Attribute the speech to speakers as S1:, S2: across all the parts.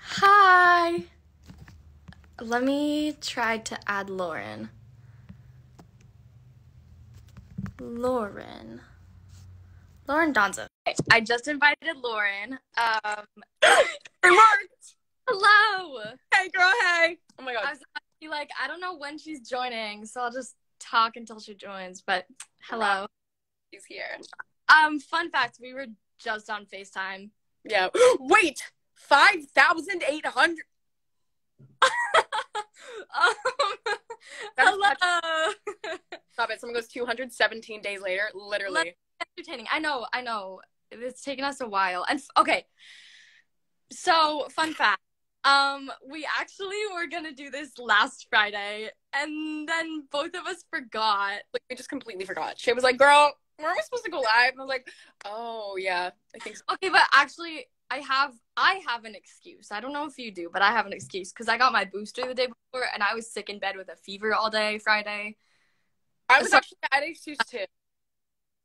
S1: Hi. Let me try to add Lauren. Lauren. Lauren Donza. I just invited Lauren. Um,
S2: It worked.
S1: hello.
S2: Hey, girl. Hey. Oh my god.
S1: I was be like, I don't know when she's joining, so I'll just talk until she joins. But hello.
S2: She's here.
S1: Um, fun fact: we were just on Facetime.
S2: Yeah. Wait. Five thousand eight hundred.
S1: um,
S2: That's
S1: hello.
S2: Stop it. Someone goes two hundred seventeen days later. Literally.
S1: entertaining. I know, I know. It's taken us a while. And f- okay. So, fun fact. Um, we actually were gonna do this last Friday, and then both of us forgot.
S2: Like we just completely forgot. She was like, "Girl, where am I supposed to go live?" And I was like, "Oh yeah, I think so."
S1: Okay, but actually, I have I have an excuse. I don't know if you do, but I have an excuse because I got my booster the day before, and I was sick in bed with a fever all day Friday.
S2: I was
S1: So-
S2: actually I had an excuse too.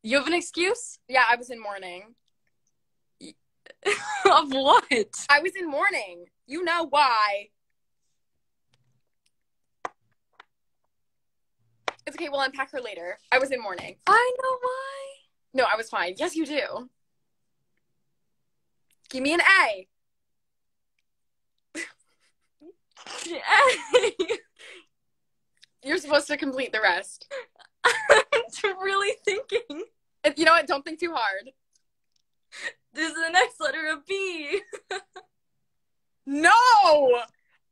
S1: You have an excuse
S2: Yeah, I was in mourning.
S1: of what?
S2: I was in mourning. You know why? It's okay. We'll unpack her later. I was in mourning.
S1: I know why.
S2: No, I was fine. Yes, you do. Give me an A. A. You're supposed to complete the rest.
S1: I'm really thinking.
S2: If- You know what? Don't think too hard.
S1: This is the next letter of B.
S2: No!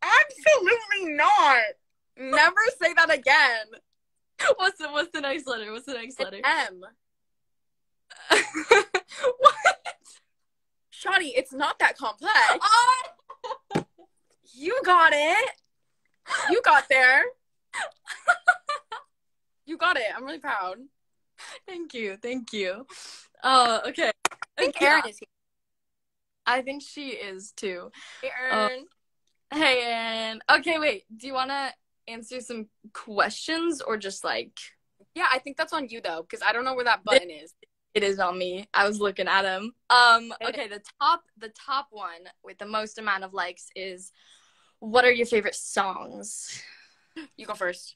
S2: Absolutely not! Never say that again.
S1: What's the what's the next letter? What's the next letter?
S2: M.
S1: what?
S2: Shawty, it's not that complex.
S1: Oh!
S2: You got it. You got there. You got it. I'm really proud.
S1: Thank you, thank you. Uh, okay.
S2: I think
S1: Yeah,
S2: Erin is here.
S1: I think she is too.
S2: Hey, Erin.
S1: Hey, and okay, wait. Do you want to answer some questions or just like
S2: yeah, I think that's on you though, because I don't know where that button is.
S1: It is on me? I was looking at him. Um, okay. The top, the top one with the most amount of likes is, what are your favorite songs?
S2: You go first.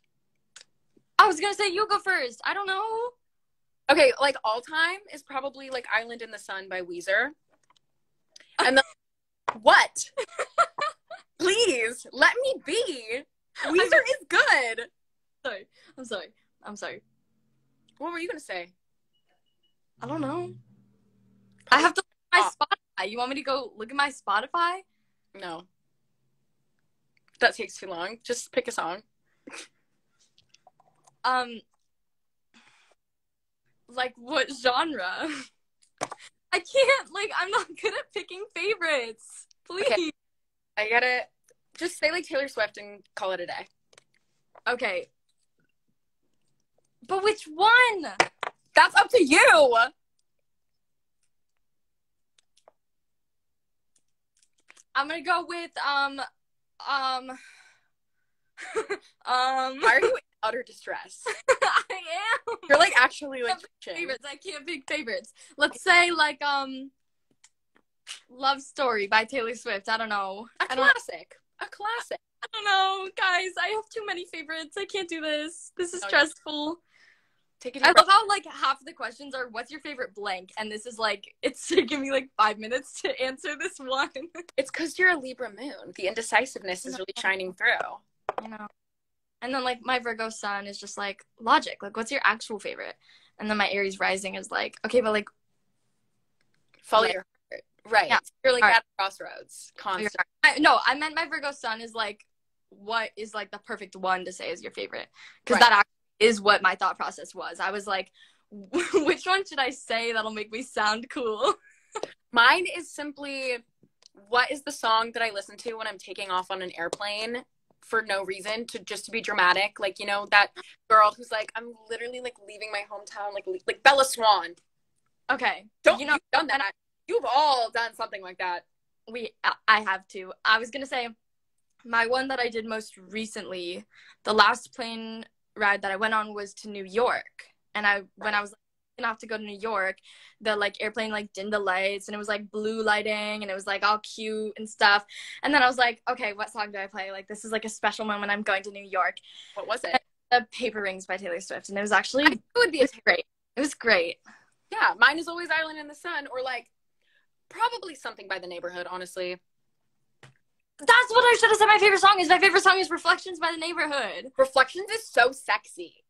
S1: I was gonna say you go first. I don't know.
S2: Okay, like all time is probably like Island in the Sun by Weezer. And then what? Please let me be. Weezer is good.
S1: Sorry. I'm sorry. I'm sorry.
S2: What were you gonna say?
S1: I don't know. I have to look at my. Spotify. You want me to go look at my Spotify?
S2: No. That takes too long. Just pick a song.
S1: Um, like what genre? I can't. Like, I'm not good at picking favorites. Please.
S2: Okay. I got to Just say like Taylor Swift and call it a day.
S1: Okay. But which one?
S2: That's up to you.
S1: I'm gonna go with um um um.
S2: Why are you in utter distress?
S1: I am.
S2: You're like actually like
S1: favorites. I can't pick favorites. Let's say like um Love Story by Taylor Swift. I don't know.
S2: A
S1: I
S2: classic. A classic.
S1: I don't know, guys. I have too many favorites. I can't do this. This is
S2: No,
S1: stressful.
S2: Take it.
S1: I love how like half the questions are what's your favorite blank and this is like it's taking me like 5 minutes to answer this one.
S2: It's because you're a Libra moon. The indecisiveness is really shining through.
S1: you know. And then like my Virgo sun is just like logic. Like what's your actual favorite? And then my Aries rising is like okay, but like
S2: Follow
S1: Like-
S2: your heart. Right.
S1: Yeah.
S2: You're like
S1: Alright.
S2: at a crossroads. Constant.
S1: I, no, I meant my Virgo sun is like what is like the perfect one to say is your favorite because
S2: Right.
S1: that actually is what my thought process was. I was like, which one should I say that'll make me sound cool?
S2: Mine is simply what is the song that I listen to when I'm taking off on an airplane for no reason to just to be dramatic. Like, you know, that girl who's like, I'm literally like leaving my hometown, like like Bella Swan.
S1: Okay,
S2: Don't
S1: you know
S2: you've done that. You've all done something like that.
S1: we I- I have to. I was gonna say my one that I did most recently. The last plane ride that I went on was to New York, and I when I was off to go to New York, the like airplane like dimmed the lights and it was like blue lighting and it was like all cute and stuff. And then I was like, okay, what song do I play? Like this is like a special moment. I'm going to New York.
S2: What was it?
S1: The Paper Rings by Taylor Swift, and it was actually
S2: it would be
S1: great. It was great.
S2: Yeah, mine is always Island in the Sun, or like probably something by the Neighbourhood. Honestly,
S1: that's what I should have said. My favorite song is my favorite song is Reflections by the Neighbourhood.
S2: Reflections is so sexy.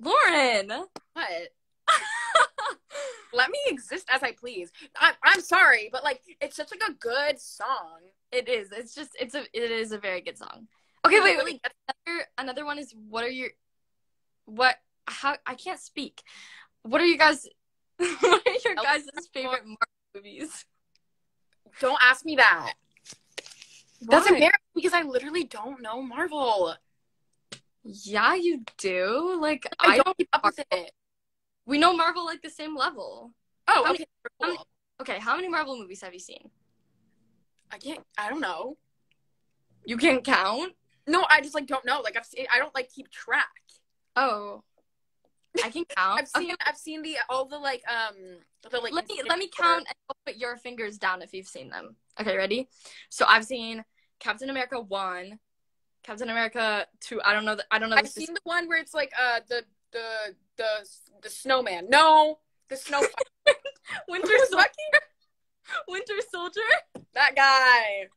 S1: Lauren,
S2: what? Let me exist as I please. I, I'm sorry, but like it's such like a good song.
S1: It is. It's just it's a it is a very good song. Okay, wait, wait. Another another one is what are your what how I can't speak. What are you guys what are your guys' favorite Marvel movies?
S2: Don't ask me that. That's embarrassing because I literally don't know Marvel.
S1: Yeah, you do. Like
S2: I, I don't keep up with it.
S1: We know Marvel like the same level.
S2: Oh, how okay.
S1: Many, how many, okay, how many Marvel movies have you seen?
S2: I can't. I don't know.
S1: You can't count.
S2: No, I just like don't know. Like I've seen. I don't like keep track.
S1: Oh, I can count.
S2: I've seen. Okay. I've seen the all the like um the like.
S1: Let me let me count and put your fingers down if you've seen them. Okay, ready? So I've seen Captain America one, Captain America two. I don't know. The, I don't know.
S2: I've seen the one where it's like uh the the the the snowman. No, the snow.
S1: Winter Soldier. Winter Soldier.
S2: That guy.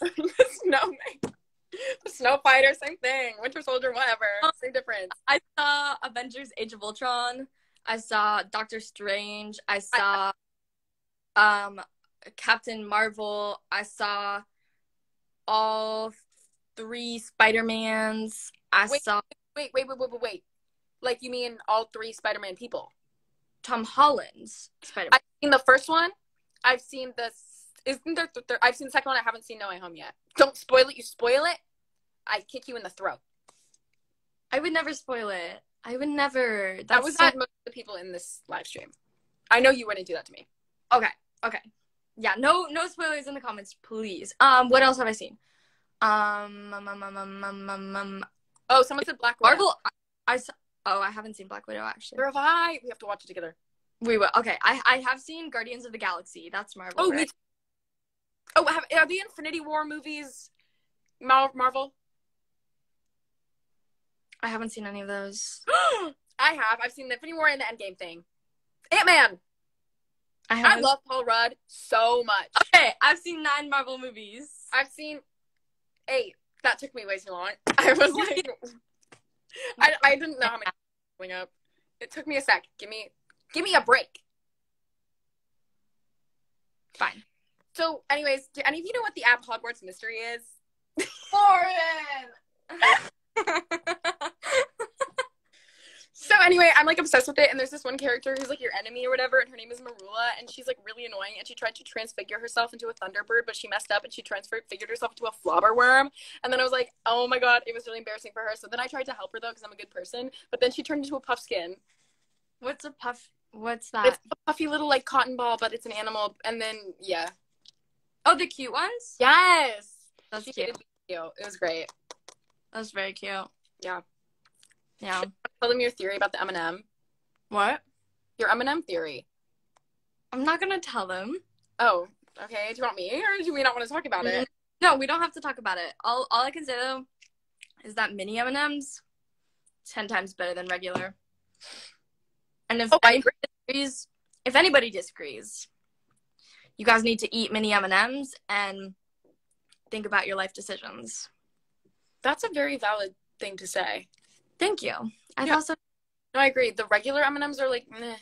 S2: Snowman. the snowman. The snow fighter, same thing. Winter Soldier, whatever. Um, same difference.
S1: I saw Avengers: Age of Ultron. I saw Doctor Strange. I saw I, um Captain Marvel. I saw all three Spider-Mans. I
S2: wait,
S1: saw
S2: wait, wait, wait, wait, wait, wait. Like you mean all three Spider-Man people?
S1: Tom Holland's Spider-Man.
S2: I've seen the first one. I've seen the isn't there th- th- I've seen the second one. I haven't seen No Way Home yet. Don't spoil it. You spoil it, I kick you in the throat.
S1: I would never spoil it. I would never.
S2: That's that was so- most of the people in this live stream. I know you wouldn't do that to me.
S1: Okay. Okay. Yeah. No. No spoilers in the comments, please. Um. What else have I seen? Um. um, um, um, um, um, um
S2: oh, someone said Black Widow.
S1: Marvel. I, I Oh, I haven't seen Black Widow actually.
S2: Where have I? We have to watch it together.
S1: We will. Okay, I I have seen Guardians of the Galaxy. That's Marvel.
S2: Oh,
S1: right?
S2: me. Too. Oh, have, are the Infinity War movies Marvel?
S1: I haven't seen any of those.
S2: I have. I've seen the Infinity War and the Endgame thing. Ant Man. I, I love Paul Rudd so much.
S1: Okay, I've seen nine Marvel movies.
S2: I've seen eight. That took me way too long. I was like, I, I didn't know how many going up. It took me a sec. Give me give me a break.
S1: Fine.
S2: So, anyways, do any of you know what the app Hogwarts Mystery is?
S1: Lauren.
S2: so anyway, I'm like obsessed with it, and there's this one character who's like your enemy or whatever, and her name is Merula, and she's like really annoying, and she tried to transfigure herself into a Thunderbird, but she messed up and she transfigured herself into a Flobberworm, and then I was like, oh my god, it was really embarrassing for her. So then I tried to help her though, because I'm a good person, but then she turned into a Puffskein.
S1: What's a puff? What's that?
S2: It's a puffy little like cotton ball, but it's an animal, and then yeah.
S1: Oh, the cute ones?
S2: Yes.
S1: That's cute. cute.
S2: It was great.
S1: That's very cute.
S2: Yeah.
S1: Yeah.
S2: Tell them your theory about the M&M.
S1: What?
S2: Your M&M theory.
S1: I'm not gonna tell them.
S2: Oh, okay. Do you want me, or do we not want to talk about it?
S1: No, we don't have to talk about it. All all I can say though is that mini M and M's ten times better than regular. And if oh, anybody disagrees, if anybody disagrees, you guys need to eat mini M and M's and think about your life decisions.
S2: That's a very valid thing to say.
S1: Thank you. I yeah. also
S2: no, I agree. The regular M and M's are like, meh.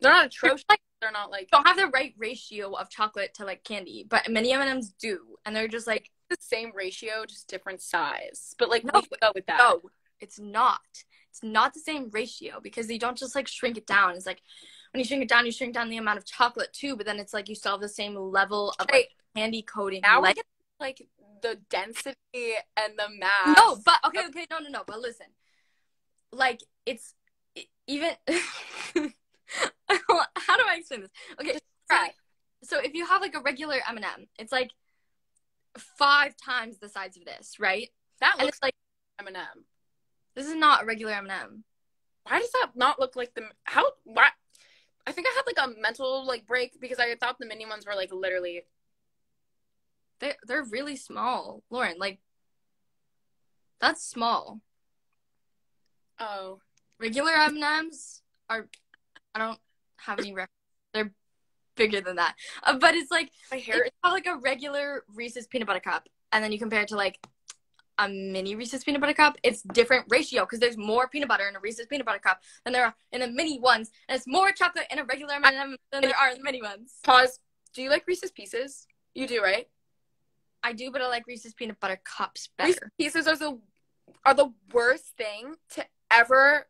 S2: they're not atrocious. Like, they're not like
S1: don't have the right ratio of chocolate to like candy, but many M and M's do, and they're just like
S2: the same ratio, just different size. But like, no, go with that. No,
S1: it's not. It's not the same ratio because they don't just like shrink it down. It's like when you shrink it down, you shrink down the amount of chocolate too, but then it's like you still have the same level of like, candy coating.
S2: Now like, like the density and the mass.
S1: No, but okay, okay, no, no, no. But listen, like it's even. how do I explain this? Okay, so, so if you have like a regular M and m it's like five times the size of this, right?
S2: That looks like M and m
S1: This is not a regular M and m
S2: Why does that not look like the how? Why? I think I had like a mental like break because I thought the mini ones were like literally.
S1: They're they're really small, Lauren. Like that's small.
S2: Oh,
S1: Regular M M's are. I don't have any reference. They're bigger than that. Uh, but it's like
S2: my hair.
S1: it's not like a regular Reese's peanut butter cup, and then you compare it to like a mini Reese's peanut butter cup. It's different ratio because there's more peanut butter in a Reese's peanut butter cup than there are in the mini ones, and it's more chocolate in a regular M&M than there are in the mini ones.
S2: Pause. Do you like Reese's Pieces? You do, right?
S1: I do, but I like Reese's peanut butter cups
S2: Reese's
S1: better.
S2: Pieces are the are the worst thing to ever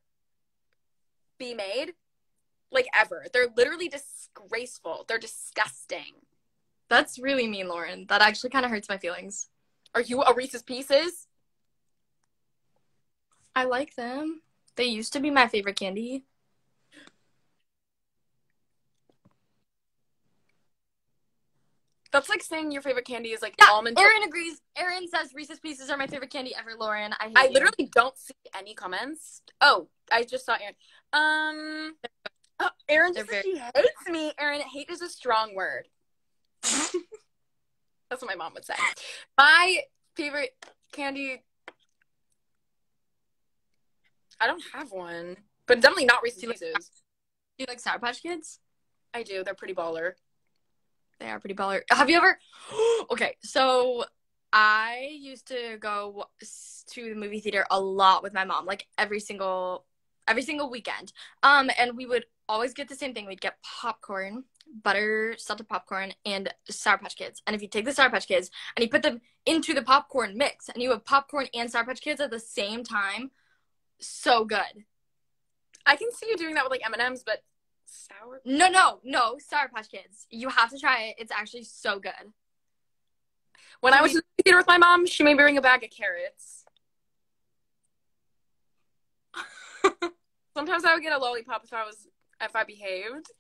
S2: be made. Like ever. They're literally disgraceful. They're disgusting.
S1: That's really mean, Lauren. That actually kind of hurts my feelings.
S2: Are you a Reese's Pieces?
S1: I like them. They used to be my favorite candy.
S2: That's like saying your favorite candy is like
S1: Yeah,
S2: almond.
S1: Erin agrees. Erin says Reese's Pieces are my favorite candy ever. Lauren, I hate
S2: I
S1: you.
S2: literally don't see any comments. Oh, I just saw Erin. Um, oh, Erin
S1: They're
S2: just said she hates me. Erin, hate is a strong word. That's what my mom would say. My favorite candy. I don't have one, but definitely not Reese's
S1: Do you like-
S2: Pieces.
S1: Do you like Sour Patch Kids?
S2: I do. They're pretty baller.
S1: They are pretty baller. Have you ever? okay, so I used to go to the movie theater a lot with my mom, like every single every single weekend. Um, and we would always get the same thing. We'd get popcorn, butter salted popcorn, and Sour Patch Kids. And if you take the Sour Patch Kids and you put them into the popcorn mix, and you have popcorn and Sour Patch Kids at the same time, so good.
S2: I can see you doing that with like M and M's, but sour.
S1: No, no, no, Sour Patch Kids. You have to try it. It's actually so good.
S2: When I was in the theater with my mom, she made me bring a bag of carrots. Sometimes I would get a lollipop if I was if I behaved.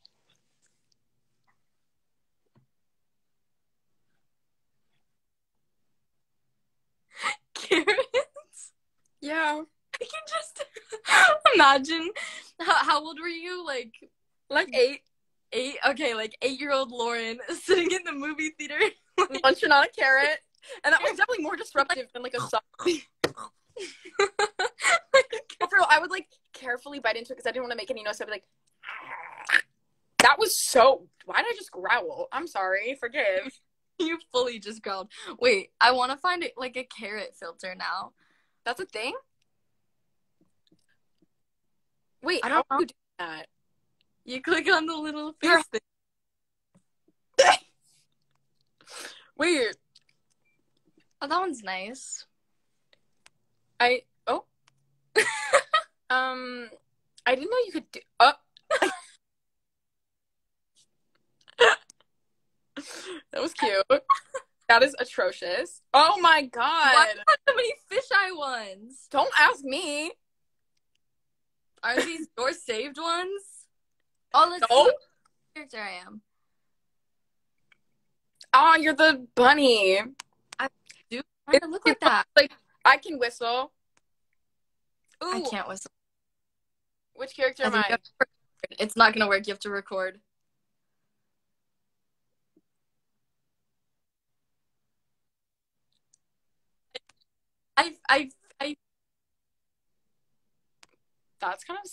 S1: Carrots.
S2: Yeah,
S1: I can just imagine how, how old were you? Like
S2: like eight,
S1: eight? Okay, like eight year old Lauren sitting in the movie theater.
S2: munching on a carrot, and that was definitely more disruptive than like a for real, I would like carefully bite into it because I didn't want to make any noise. So I'd be like, ah. that was so. Why did I just growl? I'm sorry. Forgive.
S1: you fully just growled. Wait, I want to find it like a carrot filter now.
S2: That's a thing. Wait,
S1: I don't
S2: do
S1: know.
S2: do that?
S1: You click on the little face thing.
S2: Wait,
S1: Oh, that one's nice.
S2: I oh. um, I didn't know you could do. Oh. that was cute. That is atrocious. Oh my god!
S1: Why do so many fisheye ones?
S2: Don't ask me.
S1: Are these your saved ones? Oh, let's
S2: No.
S1: see what character I am.
S2: Oh, you're the bunny.
S1: I do I look like that?
S2: Like I can whistle. Ooh,
S1: I can't whistle.
S2: which character
S1: I
S2: am I?
S1: have to record. It's not gonna work. You have to record. I I I
S2: That's kind of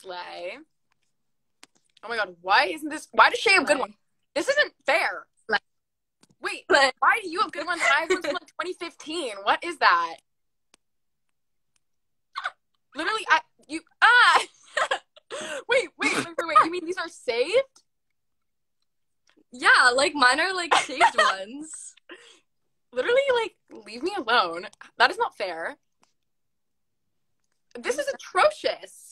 S2: slay. Oh my god, why isn't this? Why does she have good ones? This isn't fair. Wait, why do you have good ones I have ones from like 2015? What is that? Literally, I you ah. wait, wait, wait, wait, wait. You mean these are saved?
S1: yeah, like mine are like saved ones.
S2: Literally, like, leave me alone. That is not fair. This is atrocious.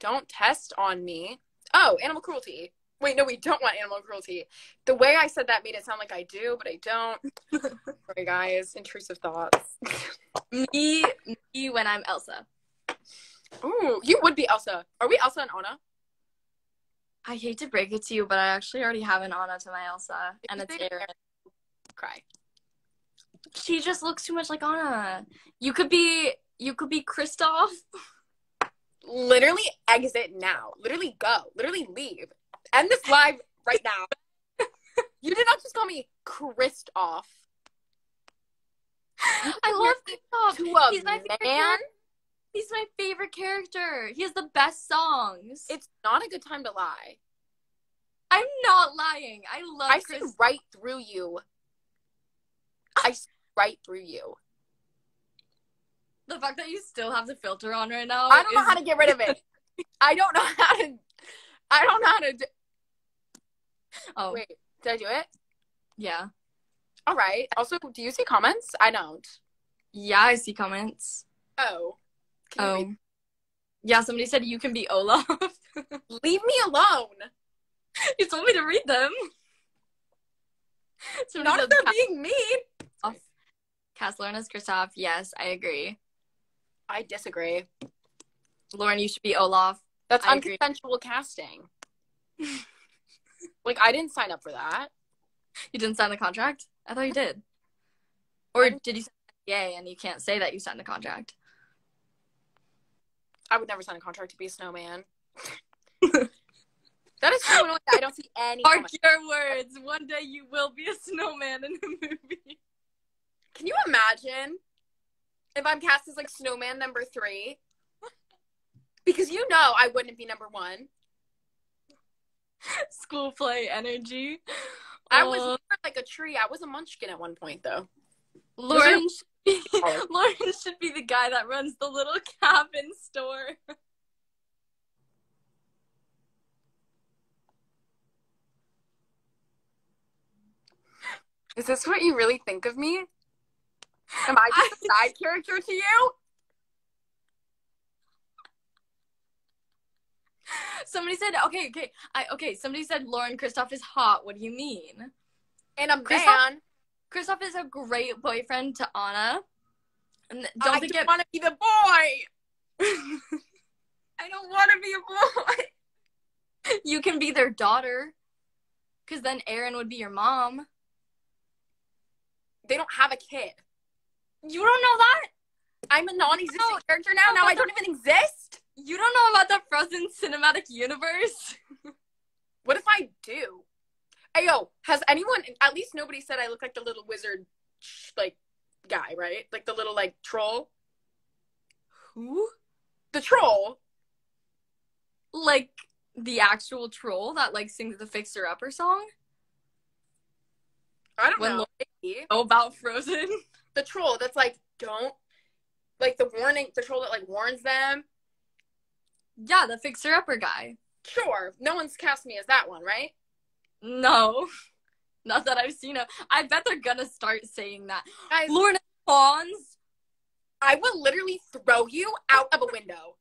S2: Don't test on me. Oh, animal cruelty. Wait, no, we don't want animal cruelty. The way I said that made it sound like I do, but I don't. Sorry, guys. Intrusive thoughts.
S1: me me when I'm Elsa.
S2: Ooh, you would be Elsa. Are we Elsa and Anna?
S1: I hate to break it to you, but I actually already have an Anna to my Elsa, and it's Erin.
S2: Cry.
S1: She just looks too much like Anna. You could be You could be Kristoff.
S2: Literally exit now. Literally go. Literally leave. End this live right now. you did not just call me Kristoff.
S1: I love Kristoff. He's my favorite
S2: man.
S1: character. He's my favorite character. He has the best songs.
S2: It's not a good time to lie.
S1: I'm not lying. I love
S2: I
S1: Chris.
S2: see right through you. I see right through you.
S1: The fact that you still have the filter on right now.
S2: I don't know how to get rid of it. I don't know how to. I don't know how to. Do,
S1: Oh,
S2: wait, did I do it?
S1: yeah.
S2: All right. Also, do you see comments? I don't.
S1: Yeah, I see comments.
S2: Oh. Can you
S1: Oh.
S2: read-
S1: Yeah, somebody said you can be Olaf.
S2: Leave me alone.
S1: you told me to read them. Somebody
S2: Not if they're being mean.
S1: Lauren as Kristoff. Yes, I agree.
S2: I disagree.
S1: Lauren, you should be Olaf.
S2: That's
S1: I agree.
S2: casting. like I didn't sign up for that.
S1: You didn't sign the contract? I thought you did. Or did you sign NDA and you can't say that you signed the contract?
S2: I would never sign a contract to be a snowman. that is so annoying. I don't see any.
S1: Mark your words. One day you will be a snowman in a movie.
S2: Can you imagine if I'm cast as like snowman number three? Because you know I wouldn't be number one.
S1: School play energy.
S2: I was
S1: Uh,
S2: more like a tree. I was a munchkin at one point though.
S1: Lauren should be,
S2: Oh.
S1: Lauren should be the guy that runs the little cabin store.
S2: Is this what you really think of me? Am I just a side character to you?
S1: Somebody said, okay, okay, I okay. Somebody said Lauren Kristoff is hot. What do you mean?
S2: And a
S1: Kristoff-
S2: man.
S1: Kristoff is a great boyfriend to Anna. And don't
S2: I
S1: forget,
S2: don't want to be the boy. I don't want to be a boy.
S1: you can be their daughter. Because then Erin would be your mom.
S2: They don't have a kid.
S1: You don't know that?
S2: I'm a non-existent
S1: No.
S2: character now. Now I don't even exist.
S1: You don't know about the Frozen cinematic universe?
S2: What if I do? Hey yo, has anyone? At least nobody said I look like the little wizard, like guy, right? Like the little like troll.
S1: Who?
S2: The troll.
S1: Like the actual troll that like sings the Fixer Upper song?
S2: I don't
S1: When
S2: know.
S1: Oh, about Frozen?
S2: The troll that's like don't. Like the warning, the troll that like warns them.
S1: yeah, the Fixer Upper guy.
S2: Sure, no one's cast me as that one, right?
S1: No. Not that I've seen. I bet they're gonna start saying that.
S2: Guys,
S1: Lorna Fawns?
S2: I will literally throw you out of a window.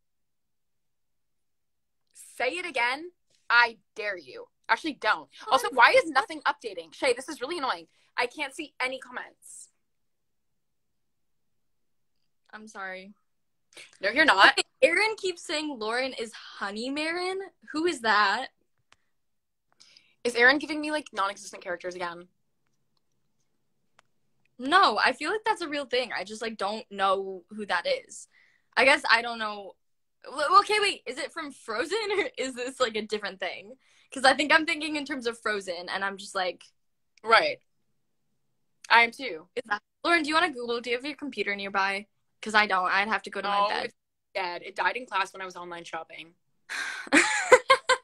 S2: Say it again. I dare you. Actually, don't. Also, why is nothing updating? Shay, this is really annoying. I can't see any comments.
S1: I'm sorry.
S2: No, you're not.
S1: Erin keeps saying Lauren is Honeymaren. Who is that?
S2: Is Erin giving me like non-existent characters again?
S1: No, I feel like that's a real thing. I just like don't know who that is. I guess I don't know. Okay, wait. Is it from Frozen or is this like a different thing? Because I think I'm thinking in terms of Frozen, and I'm just like,
S2: Right. I am too.
S1: is that Lauren? Do you want to Google? Do you have your computer nearby? Because I don't. I'd have to go to my oh, bed.
S2: it's dead. It died in class when I was online shopping.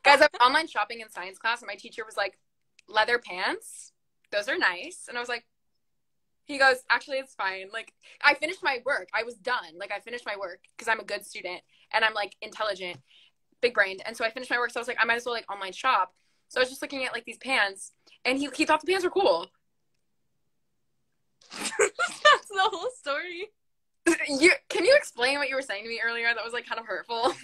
S2: Guys, I was online shopping in science class, and my teacher was like, "Leather pants, those are nice," and I was like, "He goes, actually, it's fine." Like, I finished my work. I was done. Like, I finished my work because I'm a good student and I'm like intelligent, big brained, and so I finished my work. So I was like, I might as well like online shop. So I was just looking at like these pants, and he he thought the pants were cool.
S1: That's the whole story.
S2: You, can you explain what you were saying to me earlier? That was like kind of hurtful.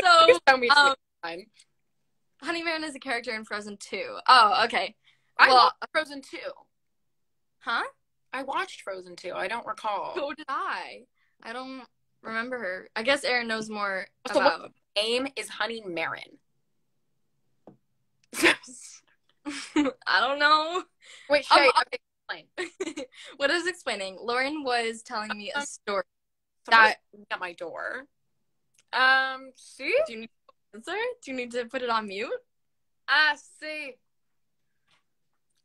S1: So, um,
S2: fine.
S1: Honeymaren is a character in Frozen 2. Oh, okay.
S2: I
S1: well-
S2: watched Frozen 2.
S1: Huh?
S2: I watched Frozen 2. I don't recall.
S1: So did I. I don't remember her. I guess Erin knows more
S2: So what-
S1: about.
S2: Name is Honeymaren.
S1: I don't know.
S2: Wait,
S1: Um,
S2: okay, Explain.
S1: what I was explaining, Lauren was telling me a
S2: Um,
S1: story that
S2: at my door. Um, see?
S1: do you need to answer? Do you need to put it on mute?
S2: Ah, sí.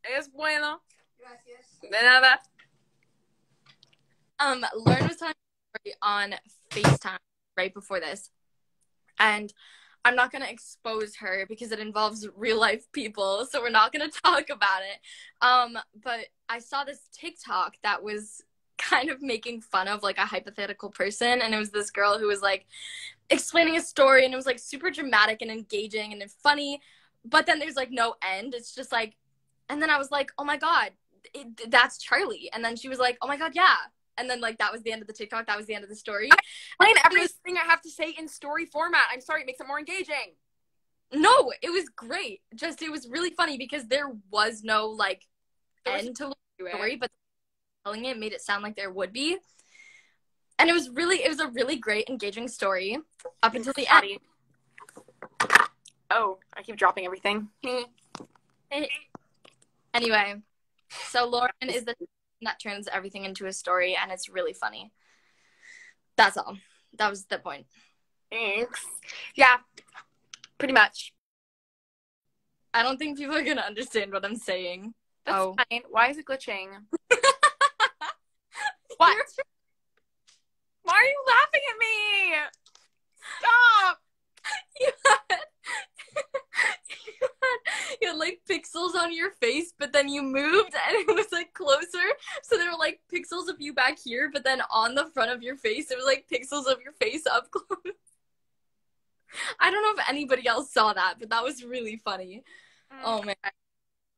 S2: Es bueno. Gracias. De nada.
S1: Um, Lauren was telling me a story on FaceTime right before this. And I'm not gonna expose her because it involves real life people, so we're not gonna talk about it. Um, but I saw this TikTok that was kind of making fun of like a hypothetical person, and it was this girl who was like explaining a story, and it was like super dramatic and engaging and funny, but then there's like no end. It's just like, and then I was like, oh my god, it, that's Charlie, and then she was like, oh my god, yeah, and then like that was the end of the TikTok. That was the end of the story.
S2: Explain
S1: It was-
S2: everything I have to say in story format. I'm sorry, it makes it more engaging.
S1: No, it was great. Just it was really funny because there was no like
S2: was
S1: end to the
S2: it.
S1: story, but telling it made it sound like there would be. And it was really it was a really great engaging story up until the end.
S2: Oh, I keep dropping everything.
S1: Anyway, so Lauren is the that turns everything into a story and it's really funny. That's all. That was the point.
S2: Thanks. Yeah, pretty much.
S1: I don't think people are gonna understand what I'm saying.
S2: That's
S1: Oh.
S2: fine. Why is it glitching? What? Why are you laughing at me? Stop!
S1: you had, you had like pixels on your face, but then you moved and it was like closer. So there were like pixels of you back here, but then on the front of your face, it was like pixels of your face up close. I don't know if anybody else saw that, but that was really funny. Oh man.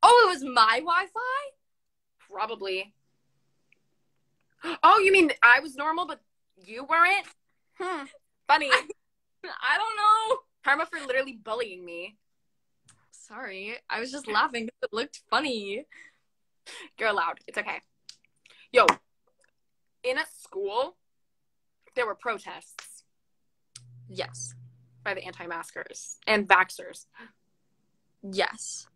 S1: Oh, it was my Wi-Fi?
S2: Probably. Oh, you mean I was normal, but you weren't? Hmm. Funny.
S1: I don't know.
S2: Karma for literally bullying me.
S1: Sorry, I was just laughing because it looked funny.
S2: You're allowed. It's okay. Yo, in a school, there were protests
S1: Yes.
S2: by the anti-maskers and vaxxers.
S1: Yes.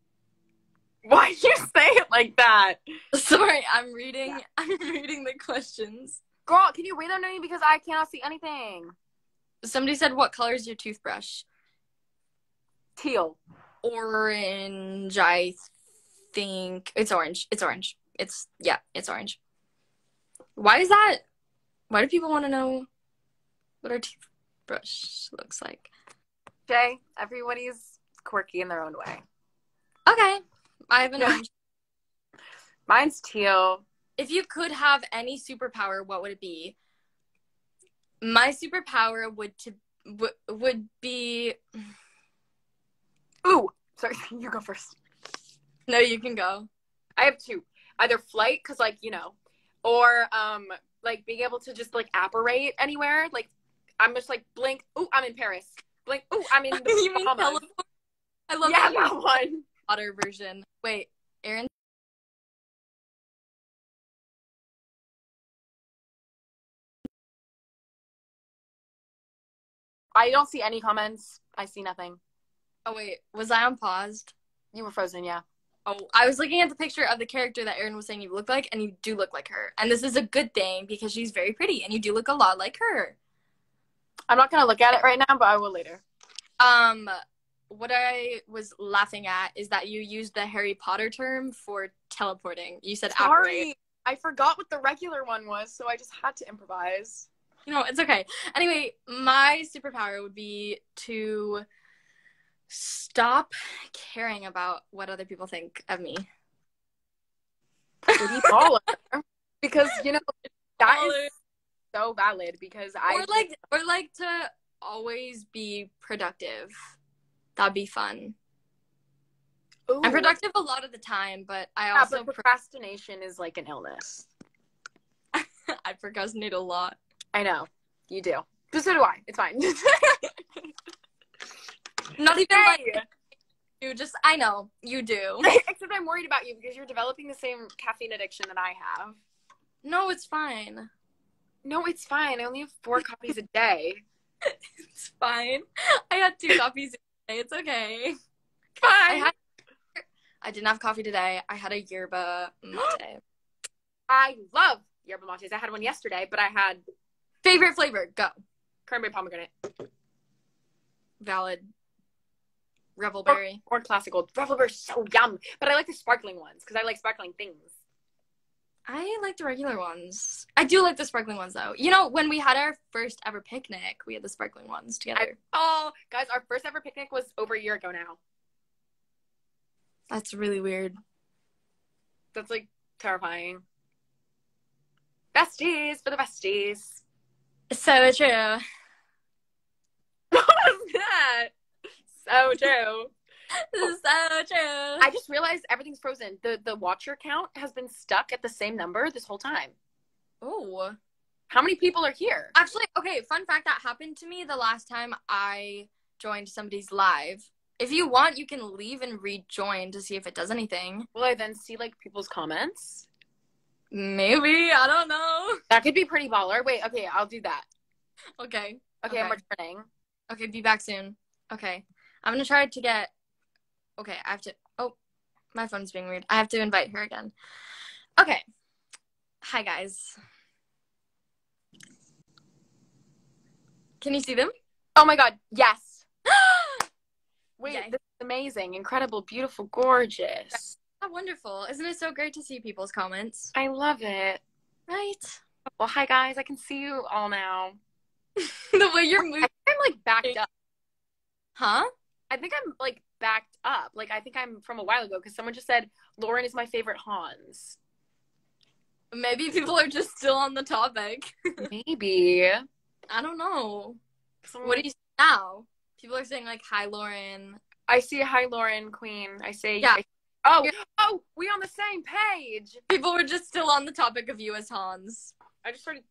S2: Why you say it like that?
S1: Sorry, I'm reading. I'm reading the questions.
S2: Girl, can you read them to me because I cannot see anything?
S1: Somebody said, "What color is your toothbrush?"
S2: Teal.
S1: Orange. I think it's orange. It's orange. It's yeah, it's orange. Why is that? Why do people want to know what our toothbrush looks like?
S2: Shay, everybody's quirky in their own way.
S1: Okay, I have an
S2: Yeah.
S1: orange.
S2: Mine's teal.
S1: If you could have any superpower, what would it be? My superpower would to would would be.
S2: Ooh, sorry, you go first.
S1: No, you can go.
S2: I have two. Either flight, cause like you know, or um, like being able to just like apparate anywhere. Like I'm just like blink. Ooh, I'm in Paris. Blink. Ooh, I'm in the
S1: you mean teleport? I love
S2: Yeah,
S1: that
S2: that one.
S1: water version. Wait, Erin.
S2: I don't see any comments. I see nothing.
S1: Oh wait, was I on paused?
S2: You were frozen, yeah.
S1: Oh, I was looking at the picture of the character that Erin was saying you look like, and you do look like her. And this is a good thing because she's very pretty, and you do look a lot like her.
S2: I'm not gonna look at it right now, but I will later.
S1: Um, what I was laughing at is that you used the Harry Potter term for teleporting. You said apparate.
S2: Sorry, I forgot what the regular one was, so I just had to improvise.
S1: You know, it's okay. Anyway, my superpower would be to stop caring about what other people think of me.
S2: Because you know that is so valid. Because I
S1: or like or like to always be productive. That'd be fun.
S2: Ooh.
S1: I'm productive a lot of the time, but I
S2: Yeah,
S1: also
S2: but procrastination is like an illness.
S1: I procrastinate a lot.
S2: I know you do, but so do I. It's fine.
S1: Not even like you just I know you do.
S2: Except I'm worried about you because you're developing the same caffeine addiction that I have.
S1: No, it's fine.
S2: No, it's fine. I only have four coffees a day.
S1: It's fine. I had two coffees today. It's okay.
S2: Fine.
S1: I had I didn't have coffee today. I had a yerba mate.
S2: I love yerba mates. I had one yesterday, but I had
S1: Favorite flavor? Go.
S2: cranberry pomegranate
S1: Valid. Revelberry.
S2: Oh, or classical. Revelberry's so yum, but I like the sparkling ones because I like sparkling things.
S1: I like the regular ones. I do like the sparkling ones though. You know, when we had our first ever picnic, we had the sparkling ones together.
S2: Oh, guys, our first ever picnic was over a year ago now.
S1: That's really weird.
S2: That's like terrifying. Besties for the besties.
S1: So true.
S2: What was that? So true.
S1: so true.
S2: I just realized everything's frozen. The the watcher count has been stuck at the same number this whole time.
S1: oh.
S2: How many people are here?
S1: Actually, okay, fun fact that happened to me the last time I joined somebody's live. If you want, you can leave and rejoin to see if it does anything.
S2: Will I then see like people's comments?
S1: Maybe, I don't know.
S2: That could be pretty baller. Wait, okay, I'll do that.
S1: Okay.
S2: Okay, I'm
S1: Okay.
S2: returning.
S1: Okay, be back soon. Okay. I'm gonna try to get Okay, I have to oh my phone's being weird. I have to invite her again. Okay. Hi guys. Can you see them?
S2: Oh my god, yes. Wait,
S1: Yay.
S2: this is amazing, incredible, beautiful, gorgeous.
S1: Oh, wonderful. Isn't it so great to see people's comments?
S2: I love it.
S1: Right?
S2: Well, hi guys, I can see you all now.
S1: the way you're moving.
S2: I'm like backed up.
S1: Huh?
S2: I think I'm like backed up. Like I think I'm from a while ago because someone just said Lauren is my favorite Hans.
S1: Maybe people are just still on the topic.
S2: Maybe.
S1: I don't know.
S2: Someone-
S1: What do you see now? People are saying like hi Lauren.
S2: I see hi Lauren Queen. I say
S1: Yeah.
S2: I- oh
S1: Yeah.
S2: oh we on the same page.
S1: People were just still on the topic of you as Hans.
S2: I just started.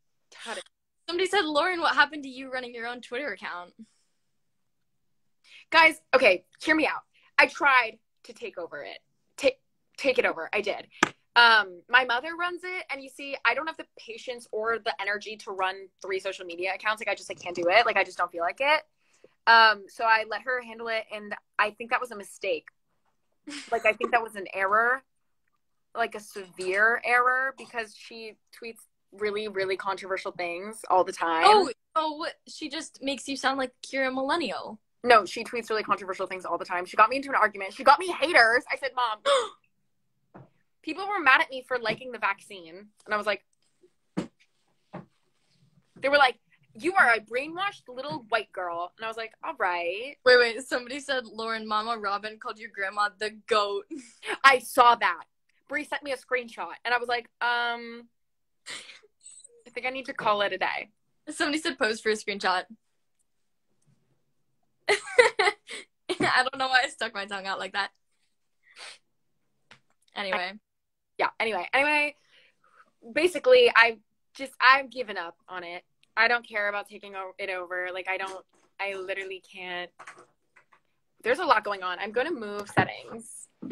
S1: Somebody said, Lauren, what happened to you running your own Twitter account?
S2: Guys, okay, hear me out. I tried to take over it. Take take it over. I did. Um, my mother runs it, and you see, I don't have the patience or the energy to run three social media accounts. Like, I just I can't do it. Like, I just don't feel like it. Um, so I let her handle it, and I think that was a mistake. Like, I think that was an error, like a severe error, because she tweets really, really controversial things all the time.
S1: Oh, oh, she just makes you sound like you're a millennial.
S2: No, she tweets really controversial things all the time. She got me into an argument. She got me haters. I said, Mom, people were mad at me for liking the vaccine. And I was like, they were like, you are a brainwashed little white girl. And I was like, all right.
S1: Wait, wait. Somebody said Lauren, Mama Robin called your grandma the goat.
S2: I saw that. Bree sent me a screenshot. And I was like, um, I think I need to call it a day.
S1: Somebody said pose for a screenshot. I don't know why I stuck my tongue out like that. Anyway,
S2: Yeah. Anyway, anyway, basically, I just, I've given up on it. I don't care about taking it over. Like, I don't, I literally can't. There's a lot going on. I'm going to move settings.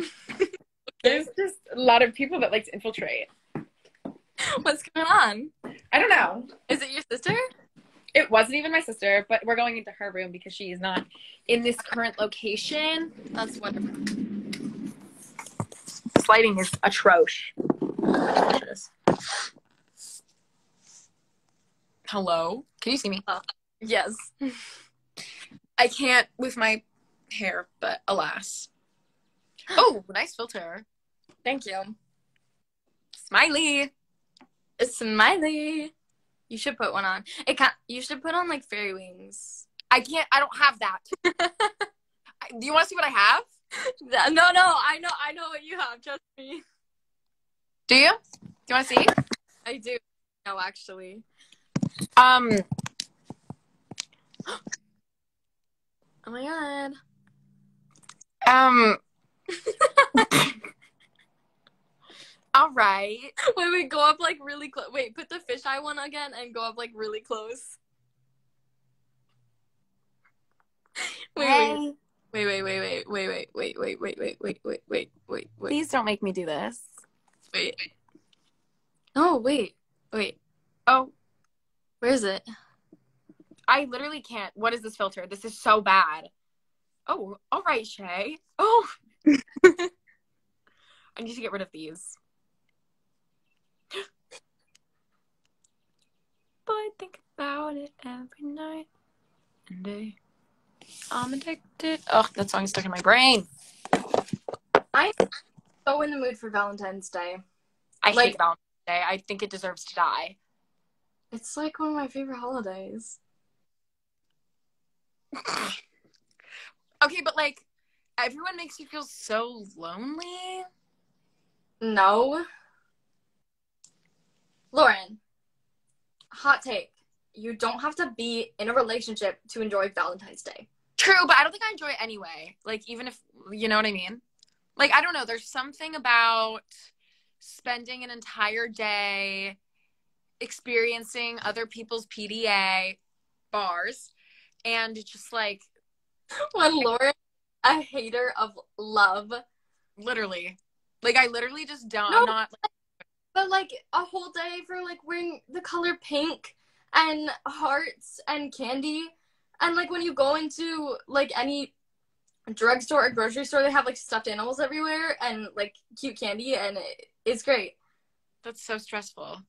S2: There's just a lot of people that like to infiltrate.
S1: what's going on?
S2: I don't know.
S1: Is it your sister?
S2: It wasn't even my sister, but we're going into her room because she is not in this current location.
S1: That's wonderful.
S2: This lighting is atrocious. Hello? Can you see me?
S1: Uh, yes.
S2: I can't with my hair, but alas. Oh, nice filter.
S1: Thank you.
S2: Smiley.
S1: Smiley. You should put one on. It can You should put on like fairy wings.
S2: I can't, I don't have that. Do you want to see what I have?
S1: No, no. I know. I know what you have. Trust me.
S2: Do you? Do you want to see?
S1: I do. No, actually.
S2: Um,
S1: Oh my god.
S2: um. All right.
S1: Wait, wait. Go up like really close. Wait. Put the fisheye one again and go up like really close. Wait, wait. Wait, wait, wait, wait, wait, wait, wait, wait, wait, wait, wait, wait, wait, wait, wait,
S2: Please don't make me do this.
S1: wait. Oh, wait, wait.
S2: Oh,
S1: Where is it?
S2: I literally can't. What is this filter? This is so bad. Oh, all right, Shay. Oh, I need to get rid of these. boy, think about it every night and day. I'm addicted. Oh, that song's stuck in my brain.
S1: I'm so in the mood for Valentine's Day.
S2: I
S1: Like-
S2: hate Valentine's Day. I think it deserves to die.
S1: It's like one of my favorite holidays.
S2: okay, but like, everyone makes you feel so lonely.
S1: No. Lauren, hot take. You don't have to be in a relationship to enjoy Valentine's Day.
S2: True, but I don't think I enjoy it anyway. Like, even if, you know what I mean? Like, I don't know. There's something about spending an entire day experiencing other people's PDA bars and just like
S1: When Lauren, a hater of love,
S2: literally, like, I literally just don't,
S1: No.
S2: I'm not,
S1: but like a whole day for like wearing the color pink and hearts and candy. And like when you go into like any drugstore or grocery store, they have like stuffed animals everywhere and like cute candy, and it, it's great.
S2: that's so stressful.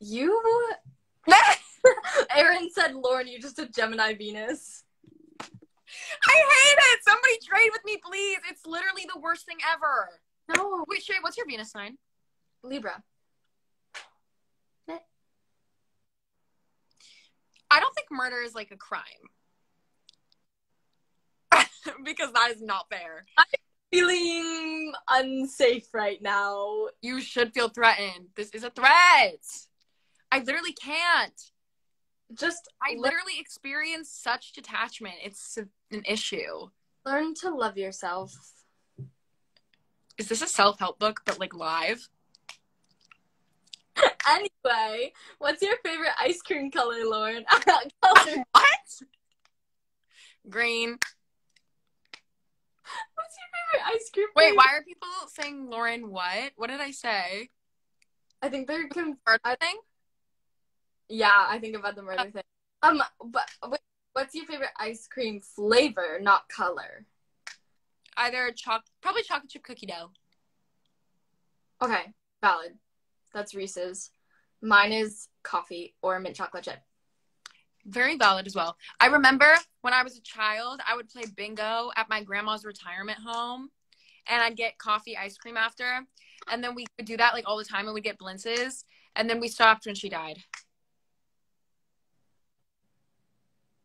S1: You, Erin said, Lauren, you're just a Gemini Venus.
S2: I hate it. Somebody trade with me, please. It's literally the worst thing ever.
S1: No,
S2: Wait, Shay, what's your Venus sign?
S1: Libra.
S2: I don't think murder is like a crime. because that is not fair.
S1: I'm feeling unsafe right now.
S2: You should feel threatened. This is a threat. I literally can't.
S1: Just
S2: I literally experience such detachment. It's an issue.
S1: learn to love yourself.
S2: Is this a self help book, but like live?
S1: Anyway, what's your favorite ice cream color, Lauren? color.
S2: what? Green.
S1: What's your favorite ice cream?
S2: Wait, why are people saying Lauren what? What did I say?
S1: I think they're con-
S2: Murder thing?
S1: yeah. I think about the murder thing. Um, but wait, what's your favorite ice cream flavor, not color?
S2: Either choc probably chocolate chip cookie dough.
S1: Okay, valid. That's Reese's. Mine is coffee or mint chocolate chip.
S2: Very valid as well. I remember when I was a child, I would play bingo at my grandma's retirement home and I'd get coffee ice cream after. And then we would do that like all the time and we'd get blintzes. And then we stopped when she died.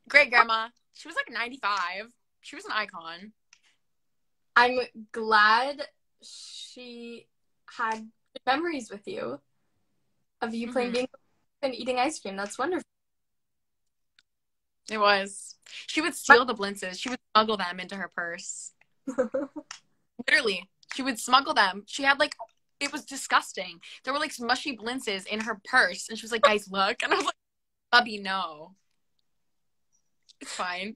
S2: Great grandma. She was like 95. She was an icon.
S1: I'm glad she had memories with you of you playing
S2: Mhm.
S1: bingo and eating ice cream. That's wonderful.
S2: It was. She would steal the blintzes. She would smuggle them into her purse. Literally, she would smuggle them. She had like, it was disgusting. There were like mushy blintzes in her purse, and she was like, "Guys, look!" And I was like, "Bubby, no, it's fine."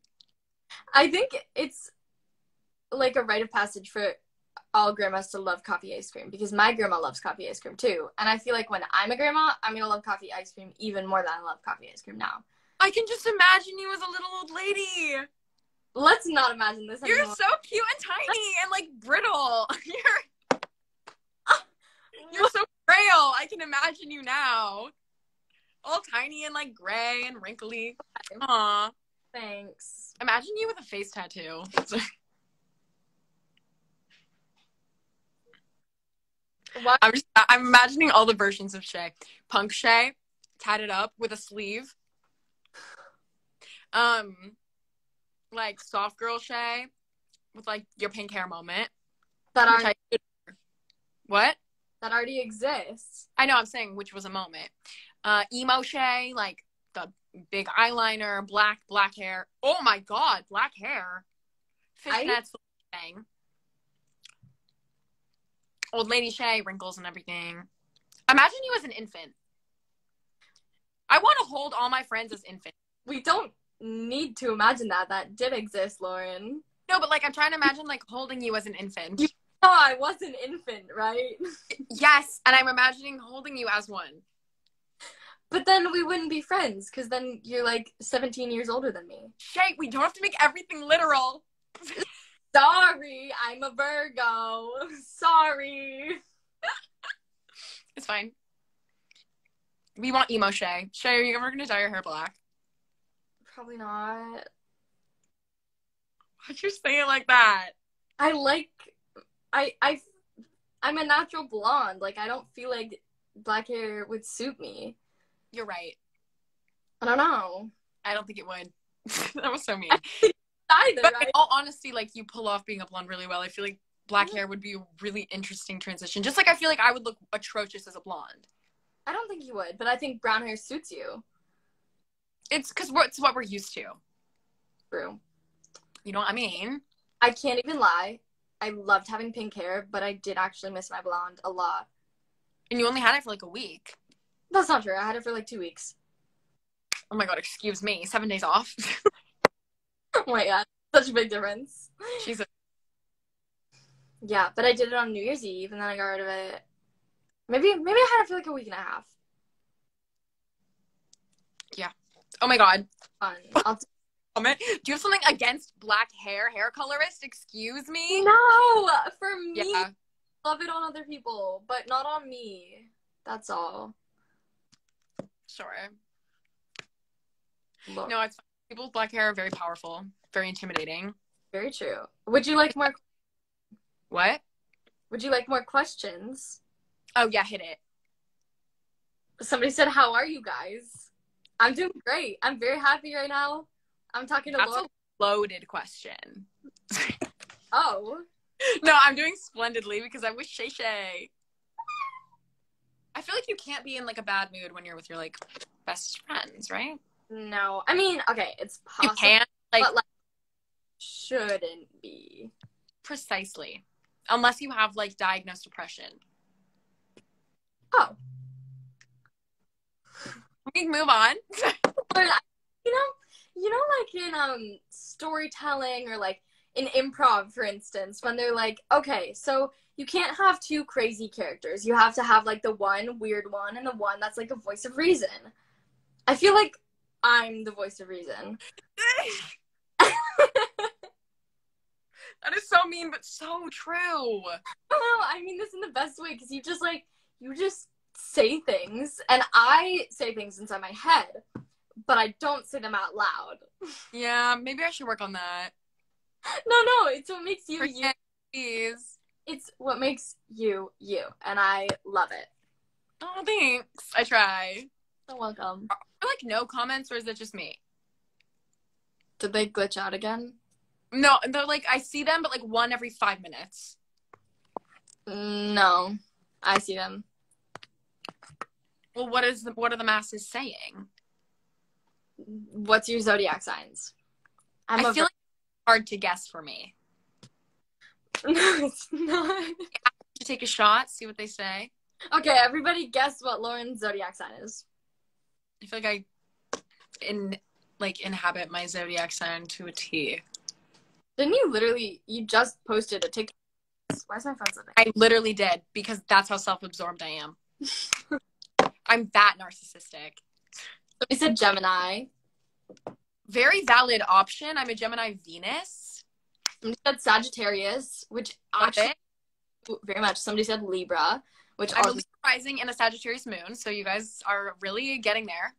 S1: I think it's like a rite of passage for all grandmas to love coffee ice cream because my grandma loves coffee ice cream too. And I feel like when I'm a grandma, I'm gonna love coffee ice cream even more than I love coffee ice cream now.
S2: I can just imagine you as a little old lady.
S1: Let's not imagine this
S2: You're so cute and tiny and like brittle. You're you're so frail. I can imagine you now, all tiny and like gray and wrinkly. Aw.
S1: Thanks.
S2: Imagine you with a face tattoo.
S1: Why?
S2: I'm just I'm imagining all the versions of Shay. Punk Shay, tatted up with a sleeve. Um like soft girl Shay with like your pink hair moment.
S1: That already,
S2: I- what?
S1: that already exists.
S2: I know I'm saying which was a moment. Uh emo Shay, like the big eyeliner, black, black hair. Oh my god, black hair.
S1: I-
S2: Fishnets thing. Old lady Shay, wrinkles and everything. Imagine you as an infant. I want to hold all my friends as infants.
S1: We don't need to imagine that. That did exist, Lauren.
S2: No, but like I'm trying to imagine like holding you as an infant.
S1: You- Oh, I was an infant, right?
S2: yes, and I'm imagining holding you as one.
S1: But then we wouldn't be friends because then you're like 17 years older than me.
S2: Shay, we don't have to make everything literal.
S1: Sorry, I'm a Virgo. Sorry.
S2: It's fine. We want emo Shay. Shay, are you ever gonna dye your hair black?
S1: Probably not.
S2: Why'd you say it like that?
S1: I like I I I'm a natural blonde. Like I don't feel like black hair would suit me.
S2: You're right.
S1: I don't know.
S2: I don't think it would. that was so mean.
S1: Either,
S2: But
S1: right?
S2: in all honesty, like you pull off being a blonde really well. I feel like black hair would be a really interesting transition. Just like I feel like I would look atrocious as a blonde.
S1: I don't think you would, but I think brown hair suits you.
S2: It's because it's what we're used to.
S1: True.
S2: You know what I mean?
S1: I can't even lie. I loved having pink hair, but I did actually miss my blonde a lot.
S2: And you only had it for like a week.
S1: That's not true. I had it for like two weeks.
S2: Oh my god, excuse me. Seven days off.
S1: Oh my god. Such a big difference.
S2: She's a
S1: Yeah, but I did it on New Year's Eve and then I got rid of it. Maybe maybe I had it for like a week and a half. Yeah.
S2: Oh my god.
S1: Fun. I'll
S2: Comment. Do you have something against black hair, hair colorist? Excuse me?
S1: no, for me,
S2: Yeah.
S1: love it on other people, but not on me. That's all.
S2: Sure.
S1: Look,
S2: No, it's people with black hair are very powerful, very intimidating.
S1: very true. Would you like more?
S2: What?
S1: Would you like more questions?
S2: Oh yeah, hit it.
S1: Somebody said, "How are you guys?" I'm doing great. I'm very happy right now. I'm talking to
S2: That's
S1: Laura.
S2: a loaded question.
S1: Oh,
S2: no, I'm doing splendidly because I'm with Shay Shay. I feel like you can't be in like a bad mood when you're with your like best friends, right?
S1: No. I mean, okay, it's possible.
S2: You can't like
S1: but like shouldn't be.
S2: precisely, unless you have like diagnosed depression.
S1: Oh,
S2: We can move on.
S1: But you know, you know, like in um storytelling or like in improv, for instance, when they're like, okay, so you can't have two crazy characters. You have to have like the one weird one and the one that's like a voice of reason. I feel like I'm the voice of reason.
S2: that is so mean, but so true.
S1: No, I mean this in the best way because you just like you just say things, and I say things inside my head, but I don't say them out loud.
S2: Yeah, maybe I should work on that.
S1: No, no, it's what makes you you.
S2: Please.
S1: It's what makes you you, and I love it.
S2: Oh, thanks. I try.
S1: So welcome.
S2: Are like no comments, or is it just me?
S1: Did they glitch out again?
S2: No, they're like I see them, but like one every five minutes.
S1: Mm, no, I see them.
S2: Well, what is the what are the masses saying?
S1: What's your zodiac signs? I'm
S2: I feel like it's hard to guess for me.
S1: No, it's not.
S2: To take a shot, see what they say.
S1: Okay, everybody, guess what Lauren's zodiac sign is.
S2: I feel like I in like inhabit my zodiac sign to a T.
S1: Didn't you literally? You just posted a TikTok. Why is my phone so?
S2: I literally did because that's how self-absorbed I am. I'm that narcissistic.
S1: So Somebody said Gemini.
S2: Very valid option. I'm a Gemini Venus.
S1: Somebody said Sagittarius, which
S2: Love
S1: actually
S2: it.
S1: very much. Somebody said Libra, which
S2: I'm a Libra rising and a Sagittarius moon, so you guys are really getting there.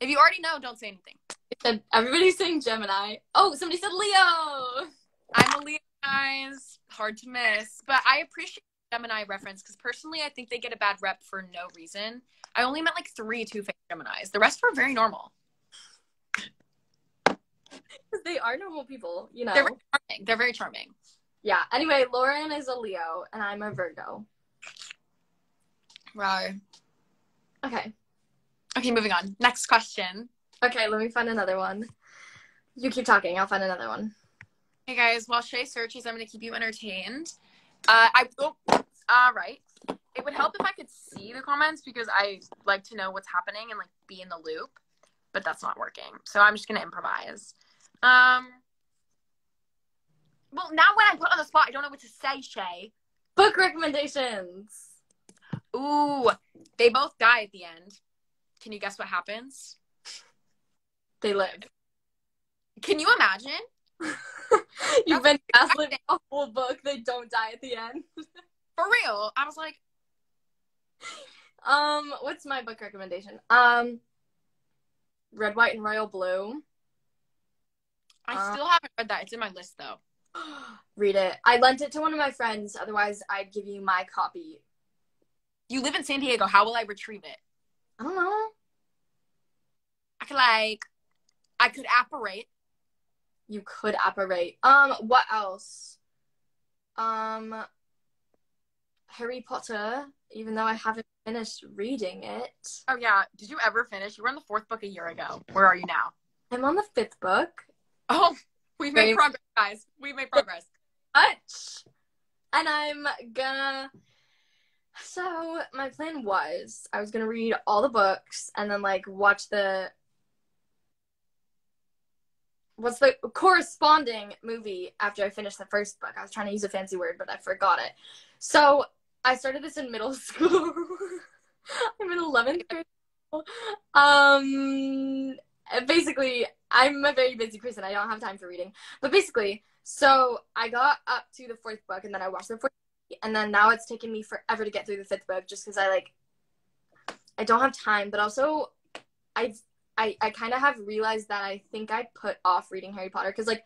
S2: If you already know, don't say anything.
S1: said everybody's saying Gemini. Oh, somebody said Leo.
S2: I'm a Leo, guys. Hard to miss, but I appreciate Gemini reference because personally, I think they get a bad rep for no reason. I only met like three two-faced Geminis. The rest were very normal.
S1: They are normal people, you know.
S2: They're very charming. They're very charming.
S1: Yeah. Anyway, Lauren is a Leo and I'm a Virgo.
S2: Right.
S1: Okay.
S2: Okay, moving on. Next question.
S1: Okay, let me find another one. You keep talking, I'll find another one.
S2: Hey guys, while Shay searches, I'm going to keep you entertained. Uh, I oh, all right. It would help if I could see the comments because I like to know what's happening and like be in the loop, but that's not working. So I'm just going to improvise. Um. Well, now when I'm put on the spot, I don't know what to say, Shay.
S1: Book recommendations.
S2: Ooh, they both die at the end. Can you guess what happens?
S1: They live.
S2: Can you imagine?
S1: You've been gaslit a whole book. They don't die at the end.
S2: For real. I was like,
S1: Um, what's my book recommendation? Um, Red, White, and Royal Blue.
S2: I
S1: Uh,
S2: still haven't read that. It's in my list though.
S1: Read it. I lent it to one of my friends. Otherwise, I'd give you my copy.
S2: You live in San Diego. How will I retrieve it?
S1: I don't know.
S2: I could like, I could apparate.
S1: You could apparate. Um, what else? Um, Harry Potter. Even though I haven't finished reading it,
S2: Oh yeah. Did you ever finish? You were on the fourth book a year ago. Where are you now?
S1: I'm on the fifth book.
S2: Oh, we've
S1: Very-
S2: made progress, guys. We've made progress.
S1: much. And I'm gonna. So, my plan was I was gonna read all the books and then, like, watch the. What's the corresponding movie after I finished the first book? I was trying to use a fancy word, but I forgot it. So, I started this in middle school. I'm in 11th grade. Um, basically, I'm a very busy person. I don't have time for reading. But basically, so I got up to the fourth book and then I watched the fourth and then now it's taken me forever to get through the fifth book just because I like I don't have time, but also I I, I kind of have realized that I think I put off reading Harry Potter because like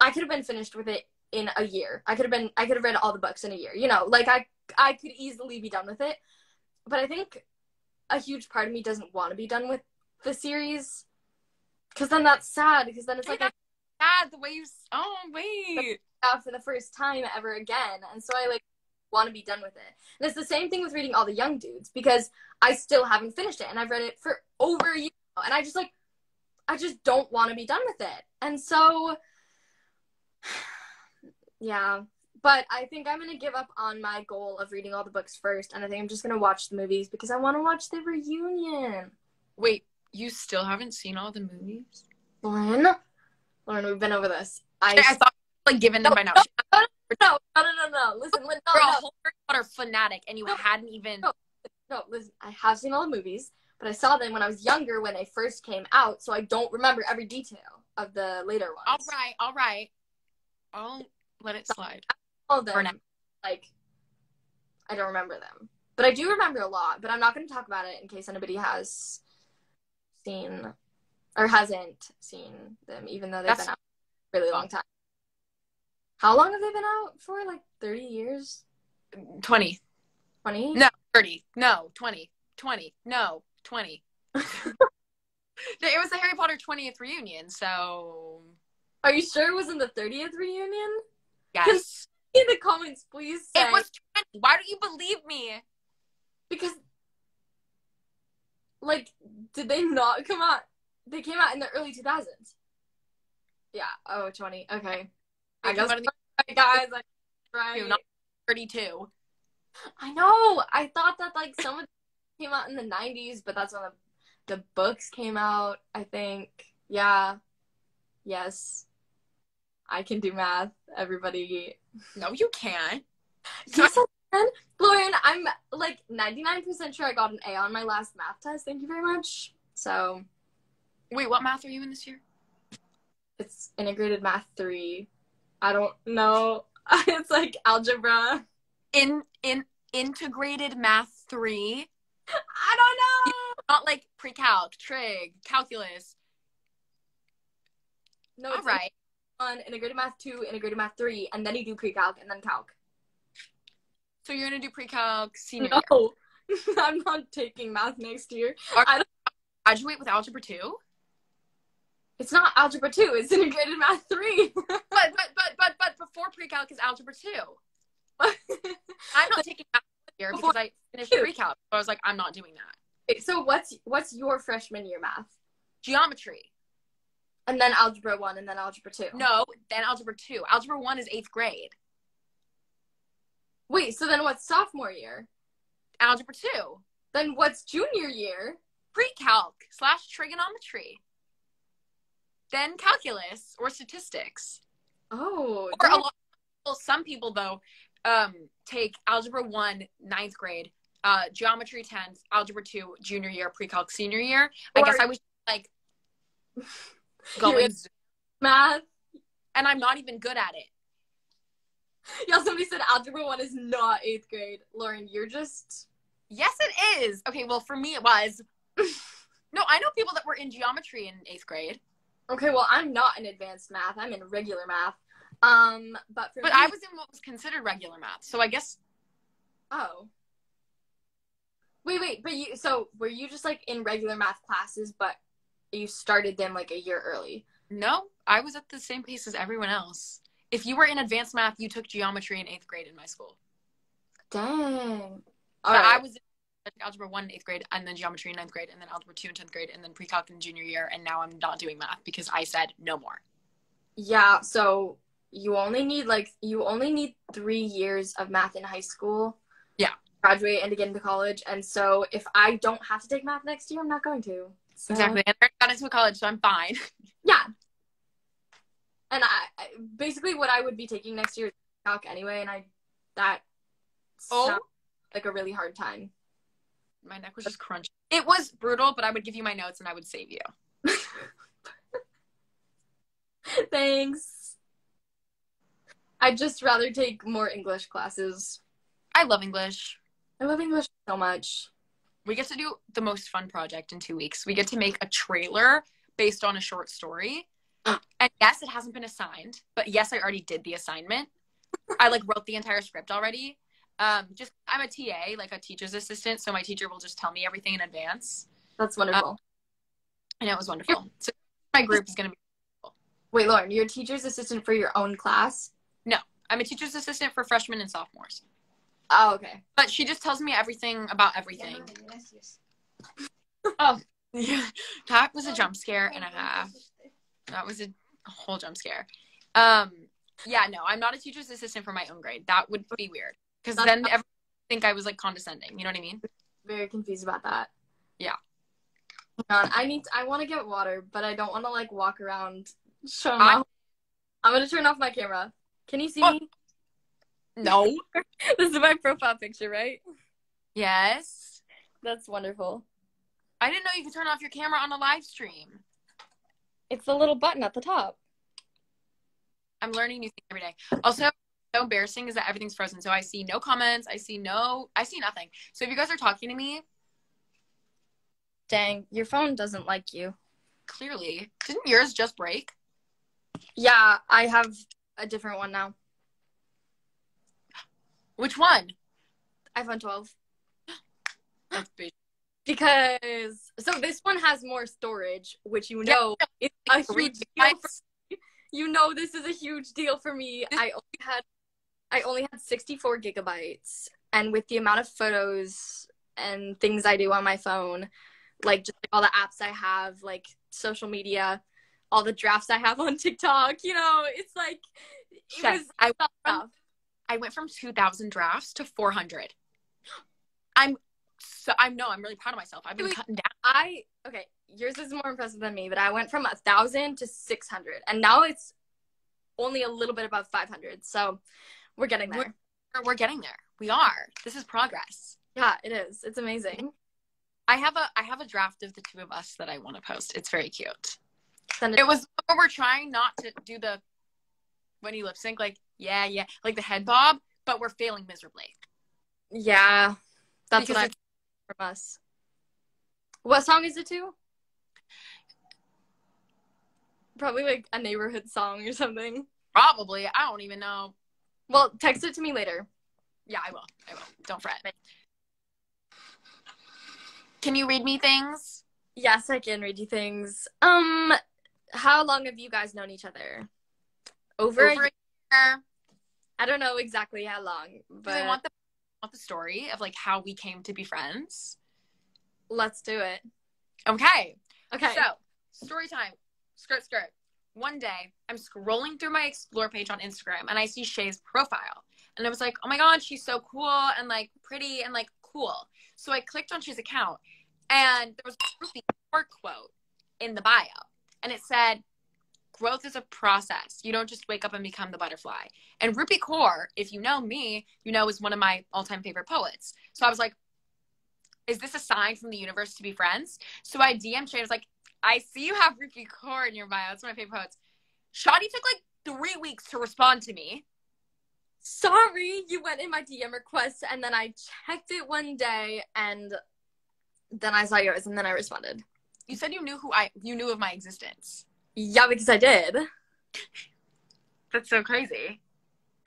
S1: I could have been finished with it in a year. I could have been I could have read all the books in a year. You know, like I I could easily be done with it. But I think a huge part of me doesn't want to be done with the series because then that's sad because then it's like
S2: Sad the way you. Oh wait.
S1: out for the first time ever again. And so I like want to be done with it. And it's the same thing with reading all the young dudes because I still haven't finished it and I've read it for over a year now, and I just like I just don't want to be done with it. And so yeah. But I think I'm gonna give up on my goal of reading all the books first, and I think I'm just gonna watch the movies because I want to watch the reunion.
S2: Wait, you still haven't seen all the movies?
S1: Lauren, Lauren, we've been over this. I
S2: I thought like given them by now.
S1: no, no, no, no, no. Listen, Lynn, no,
S2: You're a whole Harry Potter fanatic, and you
S1: No.
S2: hadn't even.
S1: No. No, listen, I have seen all the movies, but I saw them when I was younger when they first came out, so I don't remember every detail of the later ones.
S2: All right, all right. I'll let it slide.
S1: All of them, like, I don't remember them. But I do remember a lot, but I'm not going to talk about it in case anybody has seen or hasn't seen them, even though they've
S2: That's-
S1: been out for a really long time. How long have they been out for? Like 30 years?
S2: 20.
S1: 20?
S2: No. 30. No. 20. 20. No. 20. it was the Harry Potter 20th reunion, so.
S1: Are you sure it wasn't the 30th reunion?
S2: Yes.
S1: In the comments, please say.
S2: It was 20. Why don't you believe me?
S1: Because, like, did they not come out? They came out in the early 2000s. Yeah. Oh, 20. Okay. I guess,
S2: came out in the-
S1: right, guys. I, right.
S2: not 32.
S1: I know. I thought that, like, some of them came out in the 90s, but that's when the, the books came out, I think. Yeah. Yes. I can do math. Everybody.
S2: No, you can't.
S1: Yes, I can. Lauren, I'm like 99% sure I got an A on my last math test. Thank you very much. So
S2: Wait, what math are you in this year?
S1: it's integrated math three. I don't know. it's like algebra.
S2: In in integrated math 3.
S1: I don't know.
S2: Not like pre-calc, trig, calculus.
S1: No, it's
S2: right.
S1: one, integrated math two, integrated math three, and then you do pre-calc and then calc.
S2: So you're gonna do pre-calc senior year.
S1: No, I'm not taking math next year.
S2: I graduate with algebra 2?
S1: It's not algebra two. It's integrated math three.
S2: But but but but but before pre-calc is algebra 2. I'm not taking math
S1: Before
S2: because I finished
S1: two.
S2: pre-calc. So I was like, I'm not doing that.
S1: So what's what's your freshman year math?
S2: Geometry.
S1: And then algebra one, and then algebra two.
S2: No, then algebra 2. Algebra 1 is 8th grade.
S1: Wait, so then what's sophomore year?
S2: Algebra 2.
S1: Then what's junior year?
S2: Pre-calc slash trigonometry. Then calculus or statistics.
S1: Oh,
S2: Or a lot well, some people though um take algebra 1 ninth grade uh geometry 10th algebra 2 junior year pre-calc senior year i guess i was like going
S1: math.
S2: and i'm not even good at it
S1: Yeah, somebody said algebra one is not eighth grade. Lauren, you're just
S2: Yes, it is. Okay, well, for me, it was. no, I know people that were in geometry in eighth grade.
S1: Okay, well, I'm not in advanced math. I'm in regular math. Um, but for
S2: But
S1: me,
S2: I was in what was considered regular math. So I guess
S1: oh. Wait, wait, but you so were you just like in regular math classes, but you started them like a year early?
S2: no, I was at the same pace as everyone else. If you were in advanced math, you took geometry in eighth grade in my school.
S1: Dang. All right.
S2: I was in algebra one in eighth grade, and then geometry in ninth grade, and then algebra two in tenth grade, and then pre-calc in junior year, and now I'm not doing math because I said no more.
S1: Yeah, so you only need like you only need three years of math in high school.
S2: Yeah.
S1: Graduate and to get into college. And so if I don't have to take math next year, I'm not going to. So,
S2: Exactly. And I got into a college, so I'm fine.
S1: Yeah. And I, basically what I would be taking next year is calc anyway, and I that
S2: Oh.
S1: like a really hard time.
S2: My neck was just crunched. It was brutal, but I would give you my notes and I would save you.
S1: Thanks. I'd just rather take more English classes.
S2: I love English.
S1: I love English so much.
S2: We get to do the most fun project in two weeks. We get to make a trailer based on a short story. And yes, it hasn't been assigned, but yes, I already did the assignment. I like wrote the entire script already. Um, just I'm a TA, like a teacher's assistant, so my teacher will just tell me everything in advance,
S1: That's wonderful.
S2: and it was wonderful. So my group is gonna be.
S1: Wait, Lauren, you're a teacher's assistant for your own class?
S2: No, I'm a teacher's assistant for freshmen and sophomores,
S1: Oh, okay.
S2: but she just tells me everything about everything. Oh, yeah. That was a jump scare and a half. That was a whole jump scare. Um, yeah, no, I'm not a teacher's assistant for my own grade. That would be weird because then everyone think I was like condescending. You know what I mean?
S1: Very confused about that.
S2: Yeah.
S1: On, I need. I want to get water, but I don't want to like walk around showing
S2: I,
S1: I'm gonna turn off my camera. Can you see
S2: Oh.
S1: me?
S2: No.
S1: this is my profile picture, right?
S2: yes.
S1: That's wonderful.
S2: I didn't know you could turn off your camera on a live stream.
S1: It's the little button at the top.
S2: I'm learning new things every day. Also, so embarrassing is that everything's frozen. So I see no comments. I see no. I see nothing. So if you guys are talking to me,
S1: Dang, your phone doesn't like you.
S2: clearly, didn't yours just break?
S1: Yeah, I have a different one now.
S2: Which one?
S1: iPhone 12.
S2: That's big.
S1: Because so this one has more storage, which you know is a huge deal. For, me. you know this is a huge deal for me. I only had I only had 64 gigabytes, and with the amount of photos and things I do on my phone, like just like all the apps I have, like social media, all the drafts I have on TikTok, you know, it's like it
S2: Shit,
S1: was
S2: I went from, I went from 2,000 drafts to 400. I'm so I'm no, I'm really proud of myself. I've been
S1: Wait.
S2: cutting down.
S1: I okay, yours is more impressive than me, but I went from a thousand to six hundred, and now it's only a little bit above five hundred. So we're getting there.
S2: We're, we're getting there. We are. This is progress.
S1: yeah, it is. It's amazing.
S2: I have a I have a draft of the two of us that I want to post. It's very cute.
S1: Send it.
S2: It was we're trying not to do the when you lip sync, like yeah, yeah, like the head bob, but we're failing miserably.
S1: yeah, that's
S2: Because
S1: what I from us. What song is it to? Probably like a Neighbourhood song or something.
S2: Probably. I don't even know.
S1: Well, text it to me later.
S2: Yeah, I will. I will. Don't fret. Can you read me things?
S1: Yes, I can read you things. Um, how long have you guys known each other? Over,
S2: Over
S1: a
S2: year.
S1: I don't know exactly how long,
S2: But
S1: but
S2: I want the the story of like how we came to be friends.
S1: let's do it.
S2: Okay.
S1: Okay.
S2: So, story time. Skirt, skirt. One day, I'm scrolling through my explore page on Instagram and I see Shay's profile. And I was like, oh my God, she's so cool and like pretty and like cool. So I clicked on Shay's account and there was a quote in the bio. And it said, growth is a process. You don't just wake up and become the butterfly. And Rupi Kaur, if you know me, you know is one of my all-time favorite poets. So I was like, is this a sign from the universe to be friends? So I DM'd Shay. I was like, I see you have Rupi Kaur in your bio. That's one of my favorite poets. Shadi took like three weeks to respond to me.
S1: sorry, you went in my DM request, and then I checked it one day, and then I saw yours, and then I responded.
S2: You said you knew who I you knew of my existence.
S1: Yeah, because I did.
S2: That's so crazy.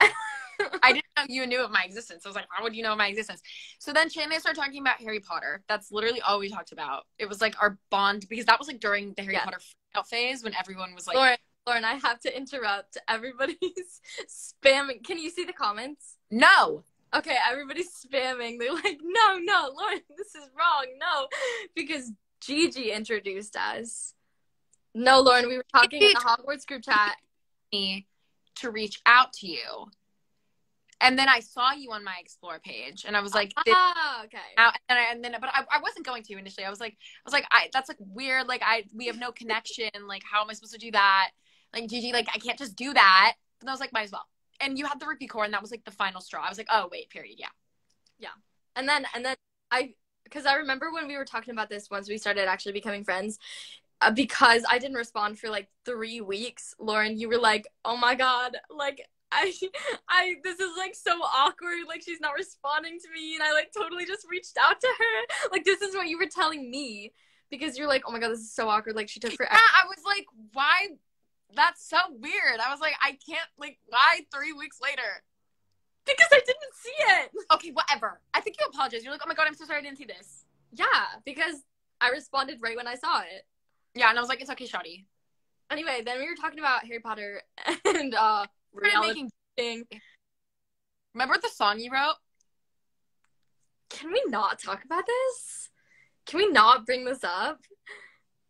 S2: I didn't know you knew of my existence. I was like, how would you know of my existence? So then Shannon and I started talking about Harry Potter. That's literally all we talked about. It was like our bond because that was like during the Harry
S1: Yeah.
S2: Potter out phase when everyone was like,
S1: Lauren, Lauren, I have to interrupt. Everybody's spamming. Can you see the comments?
S2: no.
S1: Okay, everybody's spamming. They're like, no, no, Lauren, this is wrong. No, because Gigi introduced us. No, Lauren, we were talking in the Hogwarts group chat.
S2: me to reach out to you. And then I saw you on my explore page and I was like,
S1: Ah, okay.
S2: out and, I, and then but I, I wasn't going to initially. I was like I was like I that's like weird. Like I we have no connection. Like how am I supposed to do that? Like Gigi, like I can't just do that. And I was like, might as well. And you had the Rupi Kaur and that was like the final straw. I was like, oh wait, period. Yeah. Yeah."
S1: And then, and then I, because I remember when we were talking about this once we started actually becoming friends, Uh, because I didn't respond for like three weeks. Lauren, you were like, "Oh my god, like I, I, this is like so awkward. Like she's not responding to me," and I like totally just reached out to her. Like this is what you were telling me because you're like, "Oh my god, this is so awkward." Like she took forever.
S2: Yeah, I was like, why that's so weird. I was like, I can't like why three weeks later?
S1: because I didn't see it.
S2: Okay, whatever. I think you apologize. You're like, oh my god, I'm so sorry I didn't see this.
S1: Yeah, because I responded right when I saw it.
S2: Yeah, and I was like, it's okay, Shoddy.
S1: Anyway, then we were talking about Harry Potter and uh reality
S2: making. Remember the song you wrote?
S1: Can we not talk about this? Can we not bring this up?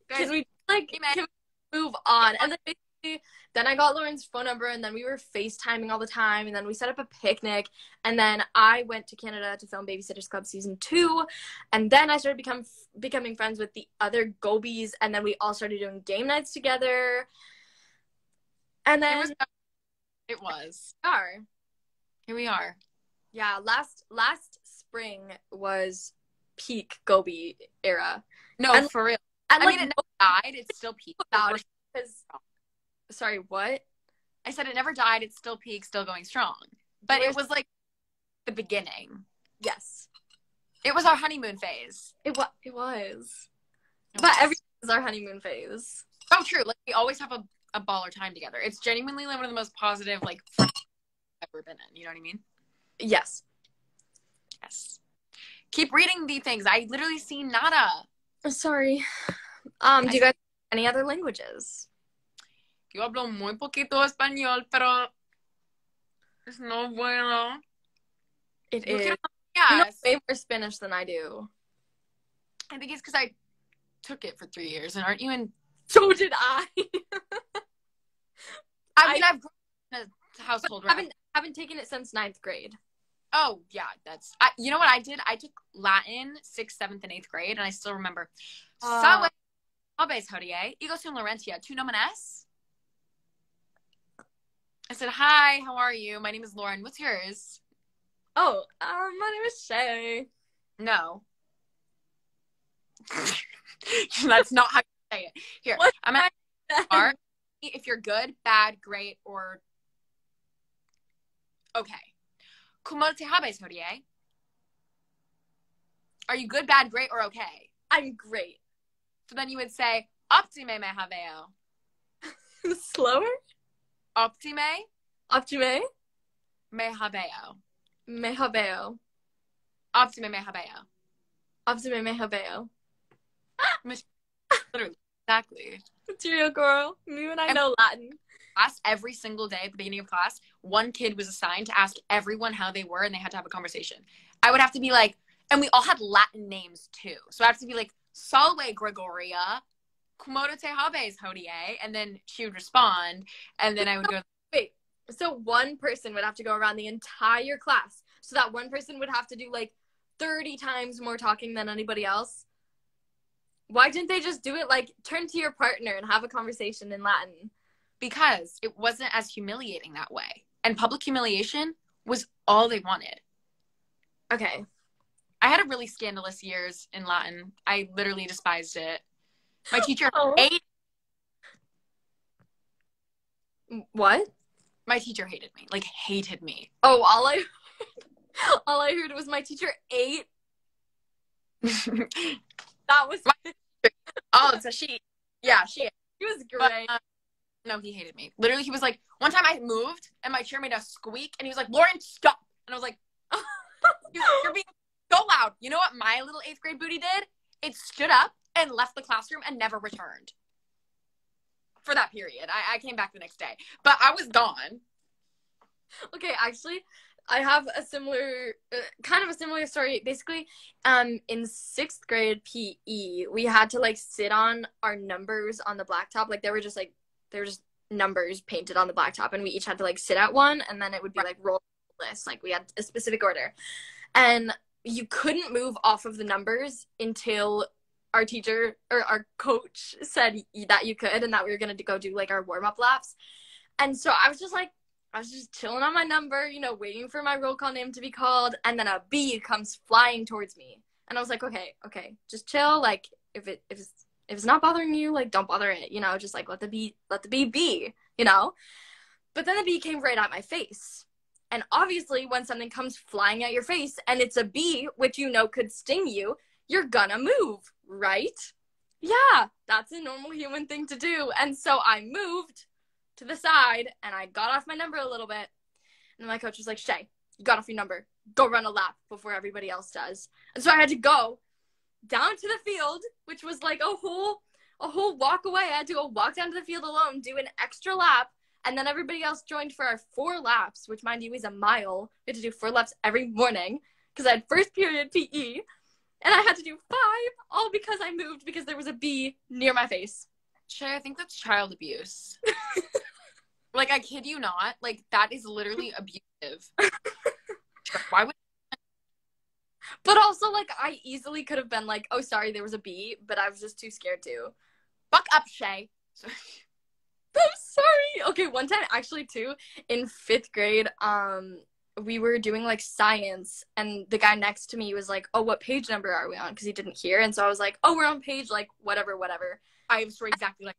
S2: Guys,
S1: Can we like can we move on? And then basically, then I got Lauren's phone number, and then we were FaceTiming all the time, and then we set up a picnic, and then I went to Canada to film Babysitters Club season two, and then I started become becoming friends with the other Gobies, and then we all started doing game nights together, and
S2: it
S1: then
S2: was it was.
S1: we are.
S2: Here we are.
S1: Yeah, last last spring was peak Gobi era.
S2: No,
S1: And-
S2: for real.
S1: And
S2: I
S1: like,
S2: mean, it never died. It's still peak.
S1: it because sorry, what?
S2: I said it never died. It's still peak, still going strong. But it was like the beginning.
S1: Yes,
S2: It was our honeymoon phase.
S1: it was. It was. But everything is our honeymoon phase.
S2: oh, true. Like we always have a, a baller time together. It's genuinely like one of the most positive like friends I've ever been in. You know what I mean?
S1: Yes.
S2: Yes. Keep reading the things. I literally see nada.
S1: Sorry. Um, do you guys any other languages?
S2: Yo hablo muy poquito español, pero es no bueno.
S1: It
S2: You
S1: is.
S2: can-
S1: You know way more Spanish than I do.
S2: I think it's because I took it for three years, and aren't you in?
S1: So did I.
S2: I mean, I've grown up in a household where I-
S1: haven't haven't taken it since ninth grade.
S2: Oh yeah, that's. I, you know what I did? I took Latin sixth, seventh, and eighth grade, and I still remember.
S1: Ah.
S2: Sabe, habes hodie, ego son Laurentia, tu nomenes? I said, hi, how are you? My name is Lauren. What's yours?
S1: Oh, um, my name is Shay.
S2: No. That's not how you say it. Here,
S1: What?
S2: I'm at if you're good, bad, great, or okay. Como te habes, hodie? Are you good, bad, great, or okay?
S1: I'm great.
S2: So then you would say, optime me habeo.
S1: Slower?
S2: Optime
S1: Optime?
S2: me habeo.
S1: Me habeo.
S2: Optime me habeo.
S1: Optime me habeo.
S2: Literally. Exactly.
S1: Material girl. Me and I
S2: And-
S1: know Latin.
S2: Class every single day at the beginning of class, one kid was assigned to ask everyone how they were and they had to have a conversation. I would have to be like, and we all had Latin names too. So I have to be like, Salve Gregoria, Quomodo te habes, hodie. And then she would respond. And then I would go,
S1: Wait, so one person would have to go around the entire class. So that one person would have to do like 30 times more talking than anybody else. Why didn't they just do it like turn to your partner and have a conversation in Latin?
S2: because it wasn't as humiliating that way. And public humiliation was all they wanted.
S1: Okay.
S2: I had a really scandalous years in Latin. I literally despised it. My teacher
S1: Oh.
S2: ate
S1: What?
S2: My teacher hated me, like hated me.
S1: Oh, all I all I heard was my teacher ate. That was
S2: oh, so she, yeah, she.
S1: he was
S2: But,
S1: great.
S2: uh, no, he hated me. Literally, he was like, one time I moved and my chair made a squeak, and he was like, Lauren, stop. And I was like, "You- you're being so loud. You know what my little eighth grade booty did? It stood up and left the classroom and never returned. For that period, I, I came back the next day, but I was gone.
S1: Okay, actually, I have a similar, uh, kind of a similar story. Basically, um, in sixth grade PE, we had to like sit on our numbers on the blacktop. Like they were just like they were just numbers painted on the blacktop, and we each had to like sit at one, and then it would be like roll list. Like we had a specific order, and you couldn't move off of the numbers until our teacher or our coach said that you could, and that we were gonna go do like our warm up laps. And so I was just like. I was just chilling on my number, you know, waiting for my roll call name to be called, and then a bee comes flying towards me, and I was like, okay, okay, just chill. Like, if it if it's if it's not bothering you, like, don't bother it, you know, just like let the bee let the bee be, you know. But then the bee came right at my face, and obviously, when something comes flying at your face and it's a bee, which you know could sting you, you're gonna move, right? Yeah, that's a normal human thing to do, and so I moved to the side and I got off my number a little bit. And my coach was like, Shay, you got off your number. Go run a lap before everybody else does. And so I had to go down to the field, which was like a whole a whole walk away. I had to go walk down to the field alone, do an extra lap, and then everybody else joined for our four laps, which mind you is a mile. We had to do four laps every morning because I had first period PE. And I had to do five, all because I moved because there was a bee near my face.
S2: Shay, I think that's child abuse. like, I kid you not. Like, that is literally abusive. Why would
S1: But also, like, I easily could have been like, oh, sorry, there was a bee, but I was just too scared to.
S2: fuck up, Shay?
S1: I'm sorry. Okay, one time, actually, too, in fifth grade, um, we were doing like science, and the guy next to me was like, oh, what page number are we on? Because he didn't hear. And so I was like, oh, we're on page like whatever, whatever.
S2: I a exactly like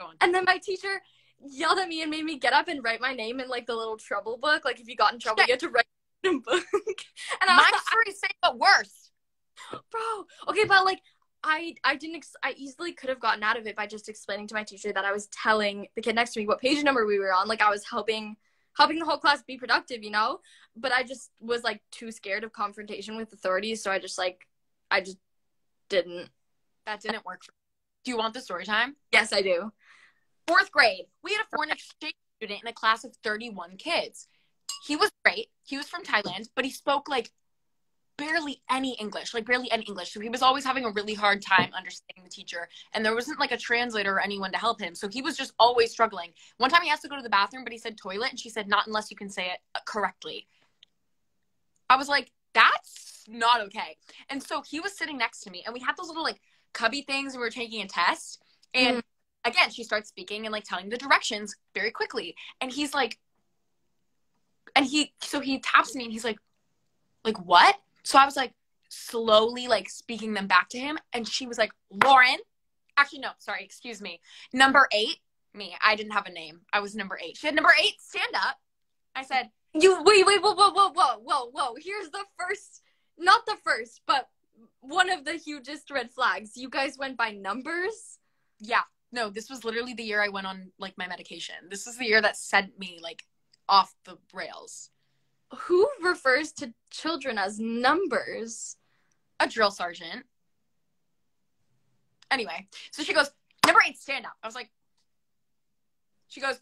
S2: go on.
S1: And then my teacher yelled at me and made me get up and write my name in like the little trouble book. Like, if you got in trouble, you had to write in a book. and I was
S2: My
S1: like,
S2: story same but worse.
S1: bro okay but like i i didn't ex- i easily could have gotten out of it by just explaining to my teacher that i was telling the kid next to me what page number we were on like i was helping helping the whole class be productive you know but i just was like too scared of confrontation with authorities so i just like i just didn't
S2: That didn't work. For Do you want the story time?
S1: yes i do
S2: Fourth grade, we had a foreign exchange student in a class of 31 kids. He was great. He was from Thailand, but he spoke like barely any English, like barely any English. So he was always having a really hard time understanding the teacher. And there wasn't like a translator or anyone to help him. So he was just always struggling. One time he asked to go to the bathroom, but he said toilet. And she said, not unless you can say it uh, correctly. I was like, that's not okay. And so he was sitting next to me, and we had those little like cubby things, and we were taking a test. And again, she starts speaking and like telling the directions very quickly. And he's like, and he, so he taps me and he's like, like, what? So I was like, slowly like speaking them back to him. And she was like, Lauren, actually, no, sorry, excuse me. Number eight, me, I didn't have a name. I was number eight. She had number eight, stand up. I said,
S1: you wait wait whoa whoa whoa whoa whoa whoa here's the first not the first but one of the hugest red flags you guys went by numbers
S2: yeah, no, this was literally the year I went on like my medication. This is the year that sent me like off the rails.
S1: Who refers to children as numbers
S2: a drill sergeant. Anyway, so she goes, number eight, stand up. I was like, she goes,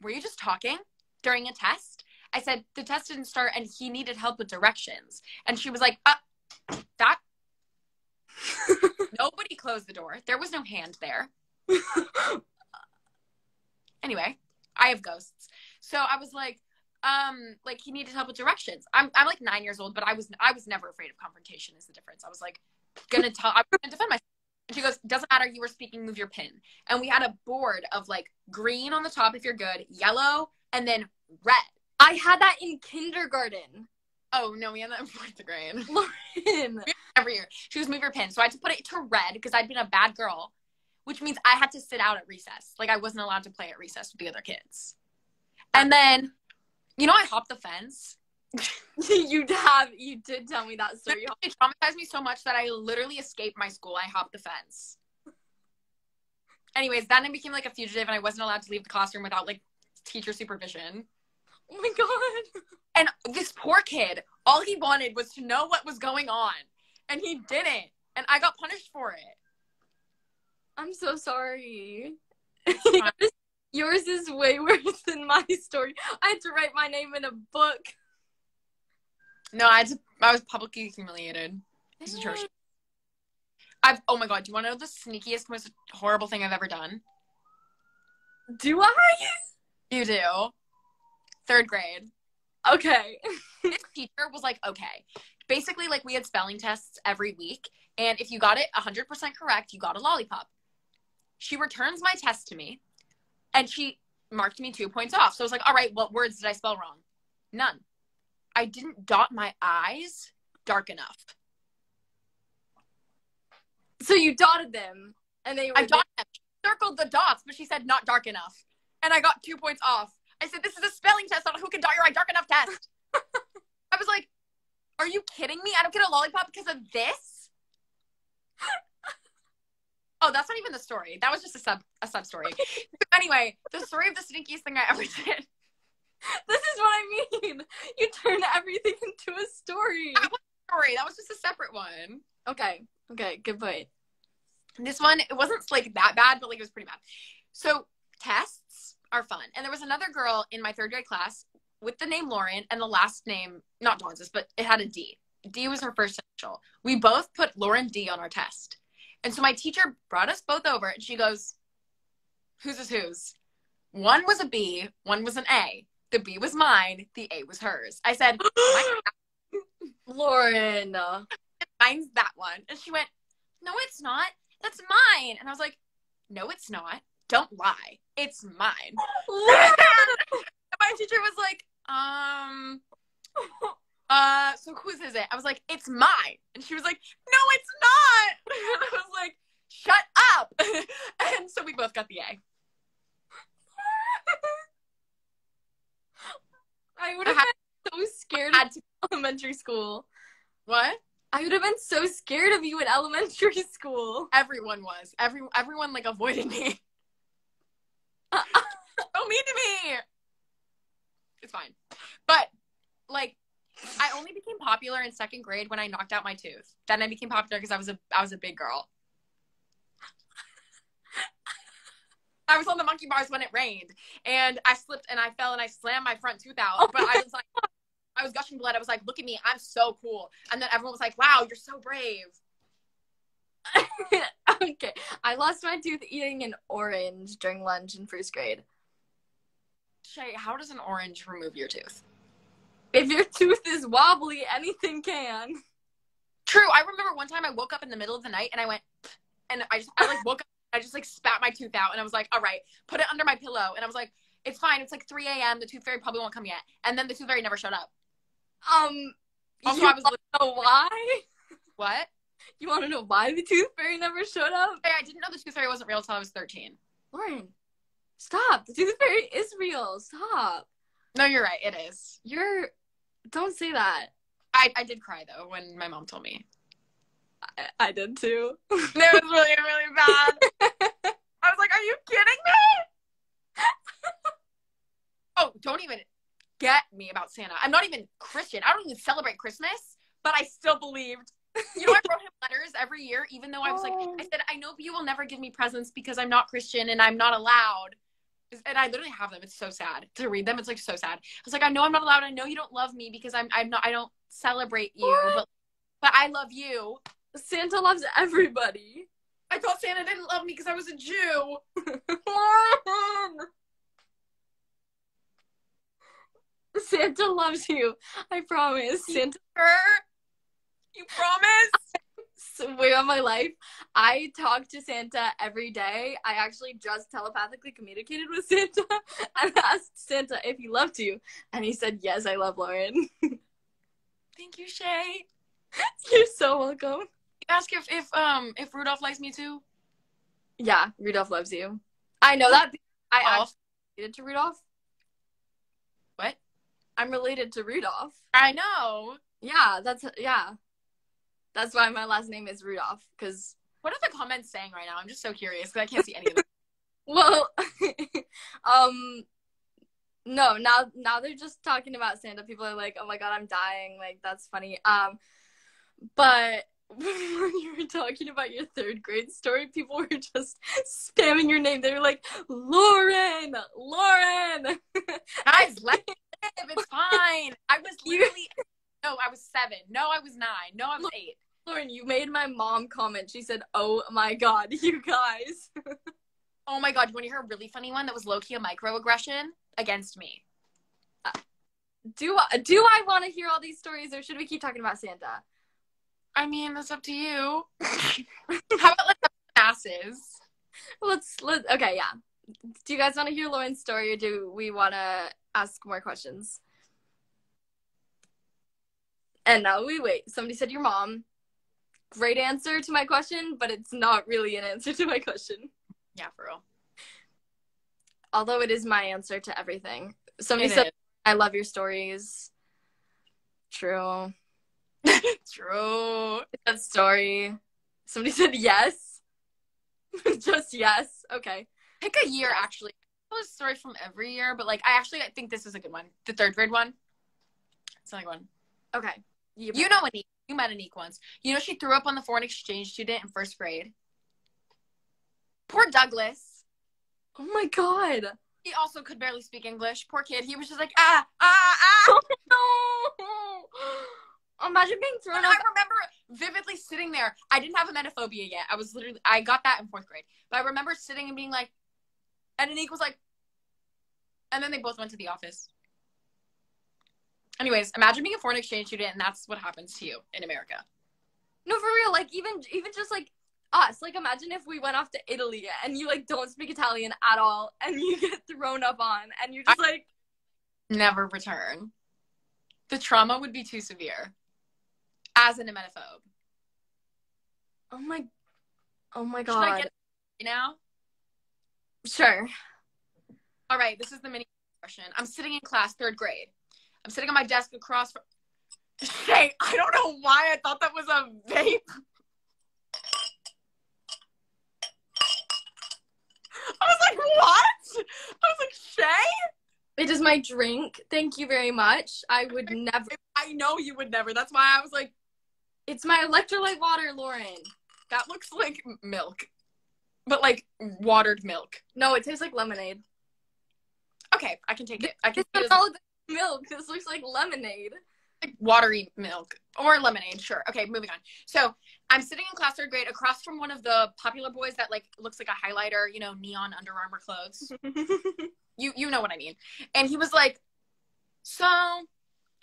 S2: were you just talking during a test? I said, the test didn't start and he needed help with directions. And she was like, uh, that. Nobody closed the door. There was no hand there. Anyway, I have ghosts. So I was like, um, like he needed help with directions. I'm, I'm like nine years old, but I was, I was never afraid of confrontation. Is the difference? I was like, gonna tell, I'm gonna defend myself. And she goes, doesn't matter. You were speaking. Move your pin. And we had a board of like green on the top if you're good, yellow, and then red.
S1: I had that in kindergarten.
S2: Oh no, we had that in fourth grade.
S1: Lauren.
S2: Every year, she was move your pin. So I had to put it to red because I'd been a bad girl, which means I had to sit out at recess. Like I wasn't allowed to play at recess with the other kids. And then, you know, I hopped the fence.
S1: you have you did tell me that story.
S2: It traumatized me so much that I literally escaped my school. I hopped the fence. Anyways, then I became like a fugitive and I wasn't allowed to leave the classroom without like teacher supervision.
S1: Oh my god.
S2: And this poor kid, all he wanted was to know what was going on. And he didn't. And I got punished for it.
S1: I'm so sorry. Yours is way worse than my story. I had to write my name in a book.
S2: No, I, had to, I was publicly humiliated. This is atrocious. I've, oh my god, do you want to know the sneakiest, most horrible thing I've ever done?
S1: Do I?
S2: You do. Third grade.
S1: Okay.
S2: this teacher was like, okay. Basically, like we had spelling tests every week, and if you got it 100% correct, you got a lollipop. She returns my test to me, and she marked me two points off. So I was like, all right, what words did I spell wrong? None. I didn't dot my I's dark enough.
S1: So you dotted them, and they were.
S2: I dotted them. She circled the dots, but she said not dark enough. And I got two points off. I said, this is a spelling test, on who can dot your eye dark enough test. I was like, are you kidding me? I don't get a lollipop because of this? oh, that's not even the story. That was just a sub a sub story. anyway, the story of the stinkiest thing I ever did.
S1: This is what I mean. You turn everything into a story.
S2: That was Story. That was just a separate one.
S1: Okay. Okay. Good point.
S2: This one, it wasn't like that bad, but like it was pretty bad. So tests are fun. And there was another girl in my third grade class with the name Lauren and the last name, not Dawn's, but it had a D. D was her first initial. We both put Lauren D on our test. And so my teacher brought us both over and she goes, Whose is whose? One was a B, one was an A. The B was mine, the A was hers. I said,
S1: Lauren.
S2: Mine's that one. And she went, No, it's not. That's mine. And I was like, No, it's not. Don't lie. It's mine. My teacher was like, um, uh, so whose is it? I was like, it's mine. And she was like, no, it's not. And I was like, shut up. and so we both got the A.
S1: I would have been so scared of elementary school.
S2: What?
S1: I would have been so scared of you in elementary school.
S2: Everyone was. Every everyone like avoided me. so mean to me. It's fine. But like I only became popular in second grade when I knocked out my tooth. Then I became popular because I was a I was a big girl. I was on the monkey bars when it rained, and I slipped and I fell and I slammed my front tooth out. But I was like, I was gushing blood. I was like, "Look at me, I'm so cool." And then everyone was like, "Wow, you're so brave."
S1: okay. I lost my tooth eating an orange during lunch in first grade.
S2: Shay, how does an orange remove your tooth?
S1: If your tooth is wobbly, anything can.
S2: True. I remember one time I woke up in the middle of the night and I went, and I just I like woke up. I just like spat my tooth out and I was like, all right, put it under my pillow. And I was like, it's fine. It's like 3 a.m. The tooth fairy probably won't come yet. And then the tooth fairy never showed up.
S1: Um,
S2: Also,
S1: you
S2: I was
S1: to know why?
S2: What?
S1: You want to know why the tooth fairy never showed up?
S2: I didn't know the tooth fairy wasn't real until I was 13.
S1: Lauren, stop. The tooth fairy is real. Stop.
S2: No, you're right. It is.
S1: You're. Don't say that.
S2: I, I did cry though when my mom told me.
S1: I, I did too.
S2: It was really, really bad. I was like, are you kidding me? oh, don't even get me about Santa. I'm not even Christian. I don't even celebrate Christmas, but I still believed. You know, I wrote him letters every year, even though I was like,
S1: Oh.
S2: I said, I know you will never give me presents because I'm not Christian and I'm not allowed. And I literally have them. It's so sad to read them. It's like so sad. I was like, I know I'm not allowed. I know you don't love me because I'm I'm not I don't celebrate you,
S1: What?
S2: but but I love you.
S1: Santa loves everybody.
S2: I thought Santa didn't love me because I was a Jew.
S1: Santa loves you. I promise. Santa
S2: You promise?
S1: Swear on my life. I talk to Santa every day. I actually just telepathically communicated with Santa and asked Santa if he loved you. And he said, Yes, I love Lauren.
S2: Thank you, Shay.
S1: You're so welcome.
S2: Ask if if um if Rudolph likes me too.
S1: Yeah, Rudolph loves you. I know that. I actually related to Rudolph. What? I'm related to Rudolph.
S2: I know.
S1: Yeah, that's yeah. That's why my last name is Rudolph. Cause
S2: What are the comments saying right now? I'm just so curious because I can't see any of them.
S1: well, um, no. Now now they're just talking about Santa. People are like, oh my god, I'm dying. Like that's funny. Um, but when you were talking about your third grade story, people were just spamming your name. They were like, Lauren, Lauren.
S2: Guys, let me live. It's fine. I was literally no, I was seven. No, I was nine. No, I was eight.
S1: Lauren, you made my mom comment. She said, "Oh my god, you guys."
S2: Oh my god, you want to hear a really funny one that was low key a microaggression against me?
S1: Uh, do I, do I want to hear all these stories, or should we keep talking about Santa?
S2: I mean, that's up to you. How about like the masses?
S1: Let's let okay, yeah. Do you guys want to hear Lauren's story, or do we want to ask more questions? And now we wait. Somebody said your mom. Great answer to my question, but it's not really an answer to my question.
S2: Yeah, for real.
S1: Although it is my answer to everything. Somebody
S2: It
S1: said,
S2: is.
S1: I love your stories. True.
S2: True.
S1: That story. Somebody said yes. Just yes. Okay.
S2: Pick a year, actually. A story from every year, but like I actually I think this is a good one. The third grade one. It's a good one.
S1: Okay. You,
S2: You know Anique. You met Anique once. You know she threw up on the foreign exchange student in first grade. Poor Douglas.
S1: Oh my god.
S2: He also could barely speak English. Poor kid. He was just like ah ah ah.
S1: No. Imagine being thrown
S2: And
S1: up.
S2: I remember vividly sitting there. I didn't have a emetophobia yet. I was literally I got that in fourth grade. But I remember sitting and being like, and Anique was like, and then they both went to the office. Anyways, imagine being a foreign exchange student and that's what happens to you in America.
S1: No, for real. Like even even just like us. Like imagine if we went off to Italy and you like don't speak Italian at all and you get thrown up on and you're just like
S2: Never return. The trauma would be too severe. As an emetophobe.
S1: oh my oh my
S2: Should I
S1: god.
S2: get now?
S1: Sure.
S2: All right, this is the mini question. I'm sitting in class, third grade. I'm sitting on my desk across from. Shay, I don't know why I thought that was a vape. I was like, what? I was like, Shay?
S1: It is my drink. Thank you very much. I would never.
S2: I know you would never. That's why I was like,
S1: It's my electrolyte water, Lauren.
S2: that looks like milk, but like watered milk.
S1: No, it tastes like lemonade.
S2: Okay, I can take it. I can see
S1: is
S2: it as
S1: all the milk. This looks like lemonade.
S2: like watery milk or lemonade. Sure. Okay, moving on. So I'm sitting in class third grade across from one of the popular boys that like looks like a highlighter, you know, neon Under Armour clothes. you you know what I mean. And he was like, "So,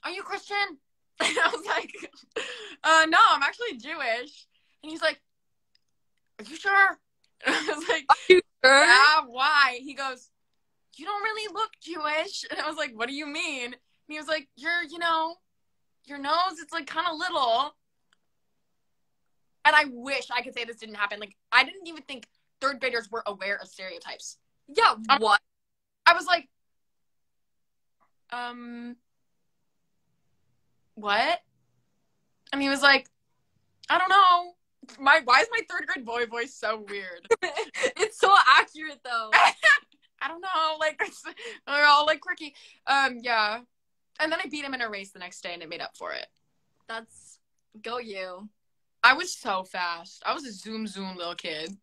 S2: are you Christian?" And I was like, "Uh, no, I'm actually Jewish." And he's like, "Are you sure?" And I was like, Are you
S1: Sure.
S2: "Yeah, why?" He goes, "You don't really look Jewish." And I was like, "What do you mean?" And he was like, "You're, you know, your nose it's like kind of little." And I wish I could say this didn't happen. Like I didn't even think third graders were aware of stereotypes.
S1: Yeah, what?
S2: I was like, um, what? And he was like, I don't know. My why is my third grade boy voice so weird?
S1: it's so accurate though.
S2: I don't know. Like they're all like quirky. Um, yeah. And then I beat him in a race the next day, and it made up for it.
S1: That's go you.
S2: I was so fast. I was a zoom zoom little kid.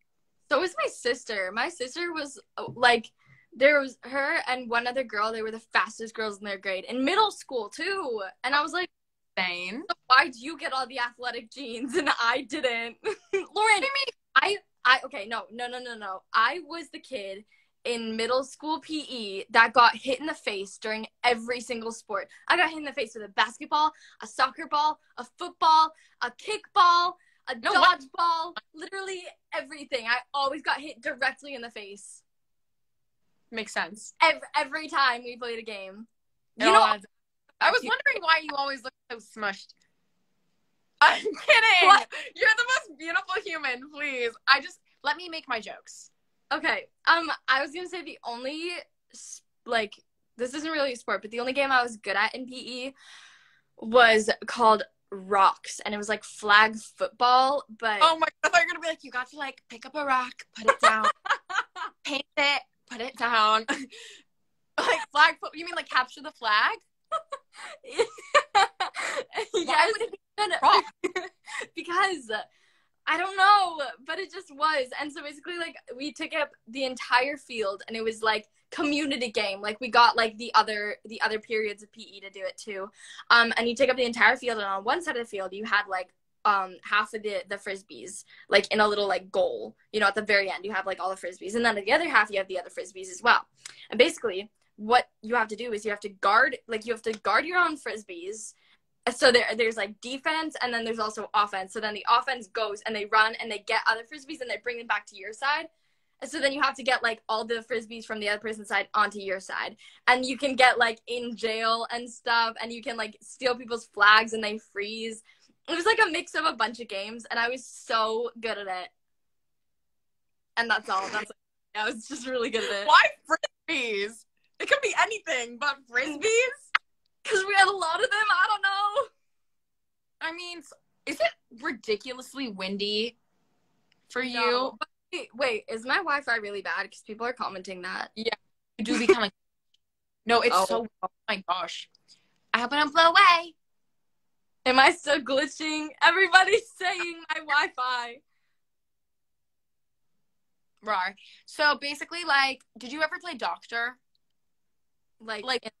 S1: So was my sister. My sister was like, there was her and one other girl. They were the fastest girls in their grade in middle school too. And I was like,
S2: Sane.
S1: why do you get all the athletic genes and I didn't? Lauren, I, I, okay, no, no, no, no, no. I was the kid in middle school PE that got hit in the face during every single sport. I got hit in the face with a basketball, a soccer ball, a football, a kickball, a
S2: No,
S1: dodgeball, literally everything. I always got hit directly in the face.
S2: Makes sense.
S1: Every, every time we played a game. You
S2: all
S1: know,
S2: up. I was wondering why you always look so smushed. I'm kidding.
S1: What?
S2: You're the most beautiful human. Please, I just let me make my jokes.
S1: Okay. Um, I was gonna say the only like this isn't really a sport, but the only game I was good at in PE was called rocks and it was like flag football, but
S2: Oh my god, I thought you were gonna be like, you got to like pick up a rock, put it down, paint it, put it down. like flag foot you mean like capture the flag? Why
S1: yes,
S2: would it be
S1: because I don't know, but it just was. And so basically, like we took up the entire field, and it was like community game. Like we got like the other the other periods of PE to do it too. Um, and you take up the entire field, and on one side of the field, you had like um half of the the frisbees like in a little like goal you know at the very end you have like all the frisbees and then the other half you have the other frisbees as well and basically what you have to do is you have to guard like you have to guard your own frisbees so there, there's like defense and then there's also offense. So then the offense goes and they run and they get other frisbees and they bring them back to your side. And so then you have to get like all the frisbees from the other person's side onto your side. And you can get like in jail and stuff and you can like steal people's flags and they freeze. It was like a mix of a bunch of games and i was so good at it. And that's all. That's i was just really good at it.
S2: Why frisbees? It could be anything but frisbees.
S1: Because we had a lot of them i don't know
S2: I mean, is it ridiculously windy for you?
S1: No. But wait, wait, is my Wi-Fi really bad? Because people are commenting that. Yeah.
S2: You do become like, no, it's
S1: Oh.
S2: so. Oh my gosh, I hope I don't blow away.
S1: Am I still glitching? Everybody's saying my Wi-Fi.
S2: Rar. So basically, like, did you ever play Doctor?
S1: Like,
S2: Like-
S1: in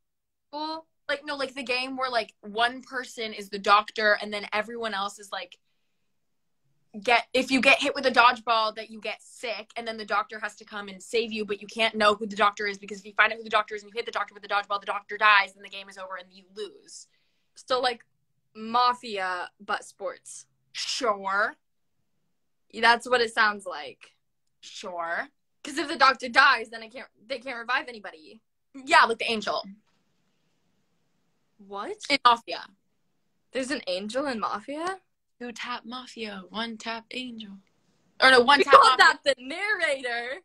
S1: school?
S2: Like, no, like the game where like one person is the doctor and then everyone else is like, get if you get hit with a dodgeball that you get sick and then the doctor has to come and save you, but you can't know who the doctor is because if you find out who the doctor is and you hit the doctor with the dodgeball, the doctor dies and the game is over and you lose.
S1: So like mafia, but sports.
S2: Sure,
S1: That's what it sounds like.
S2: sure.
S1: Because if the doctor dies, then it can't. They can't revive anybody.
S2: Yeah, like the angel
S1: What?
S2: in Mafia.
S1: There's an angel in mafia.
S2: Two tap mafia, one tap angel. Or no, one
S1: We
S2: tap
S1: called
S2: mafia.
S1: that the narrator.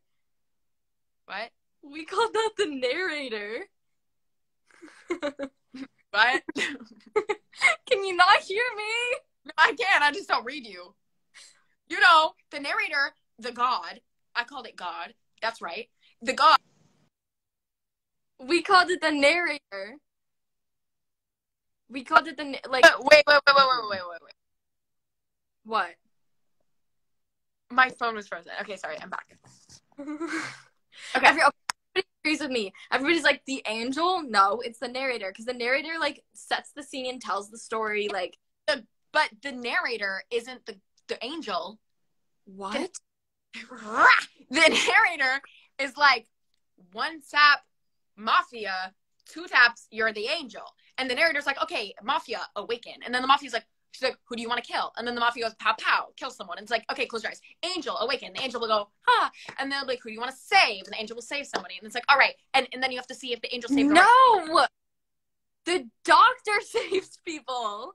S2: What?
S1: We called that the narrator.
S2: What?
S1: Can you not hear me?
S2: No, I can't. I just don't read you. You know, the narrator, the god. I called it God. That's right. The god.
S1: We called it the narrator. We called it the like
S2: Wait, wait, wait, wait, wait, wait, wait, wait.
S1: what?
S2: My phone was frozen. Okay, sorry. I'm back.
S1: okay. Every, okay, everybody agrees with me. Everybody's like the angel. No, it's the narrator because the narrator like sets the scene, and tells the story. Like the,
S2: But the narrator isn't the the angel.
S1: what?
S2: The narrator is like one tap mafia, two taps you're the angel. And the narrator's like, okay, mafia awaken. And then the mafia's like, she's like, who do you want to kill? And then the mafia goes, pow pow, kill someone. And it's like, okay, close your eyes. Angel awaken. The angel will go, ha. And then like, who do you want to save? And the angel will save somebody. And it's like, all right. And and then you have to see if the angel saved the right-
S1: No, the doctor saves people.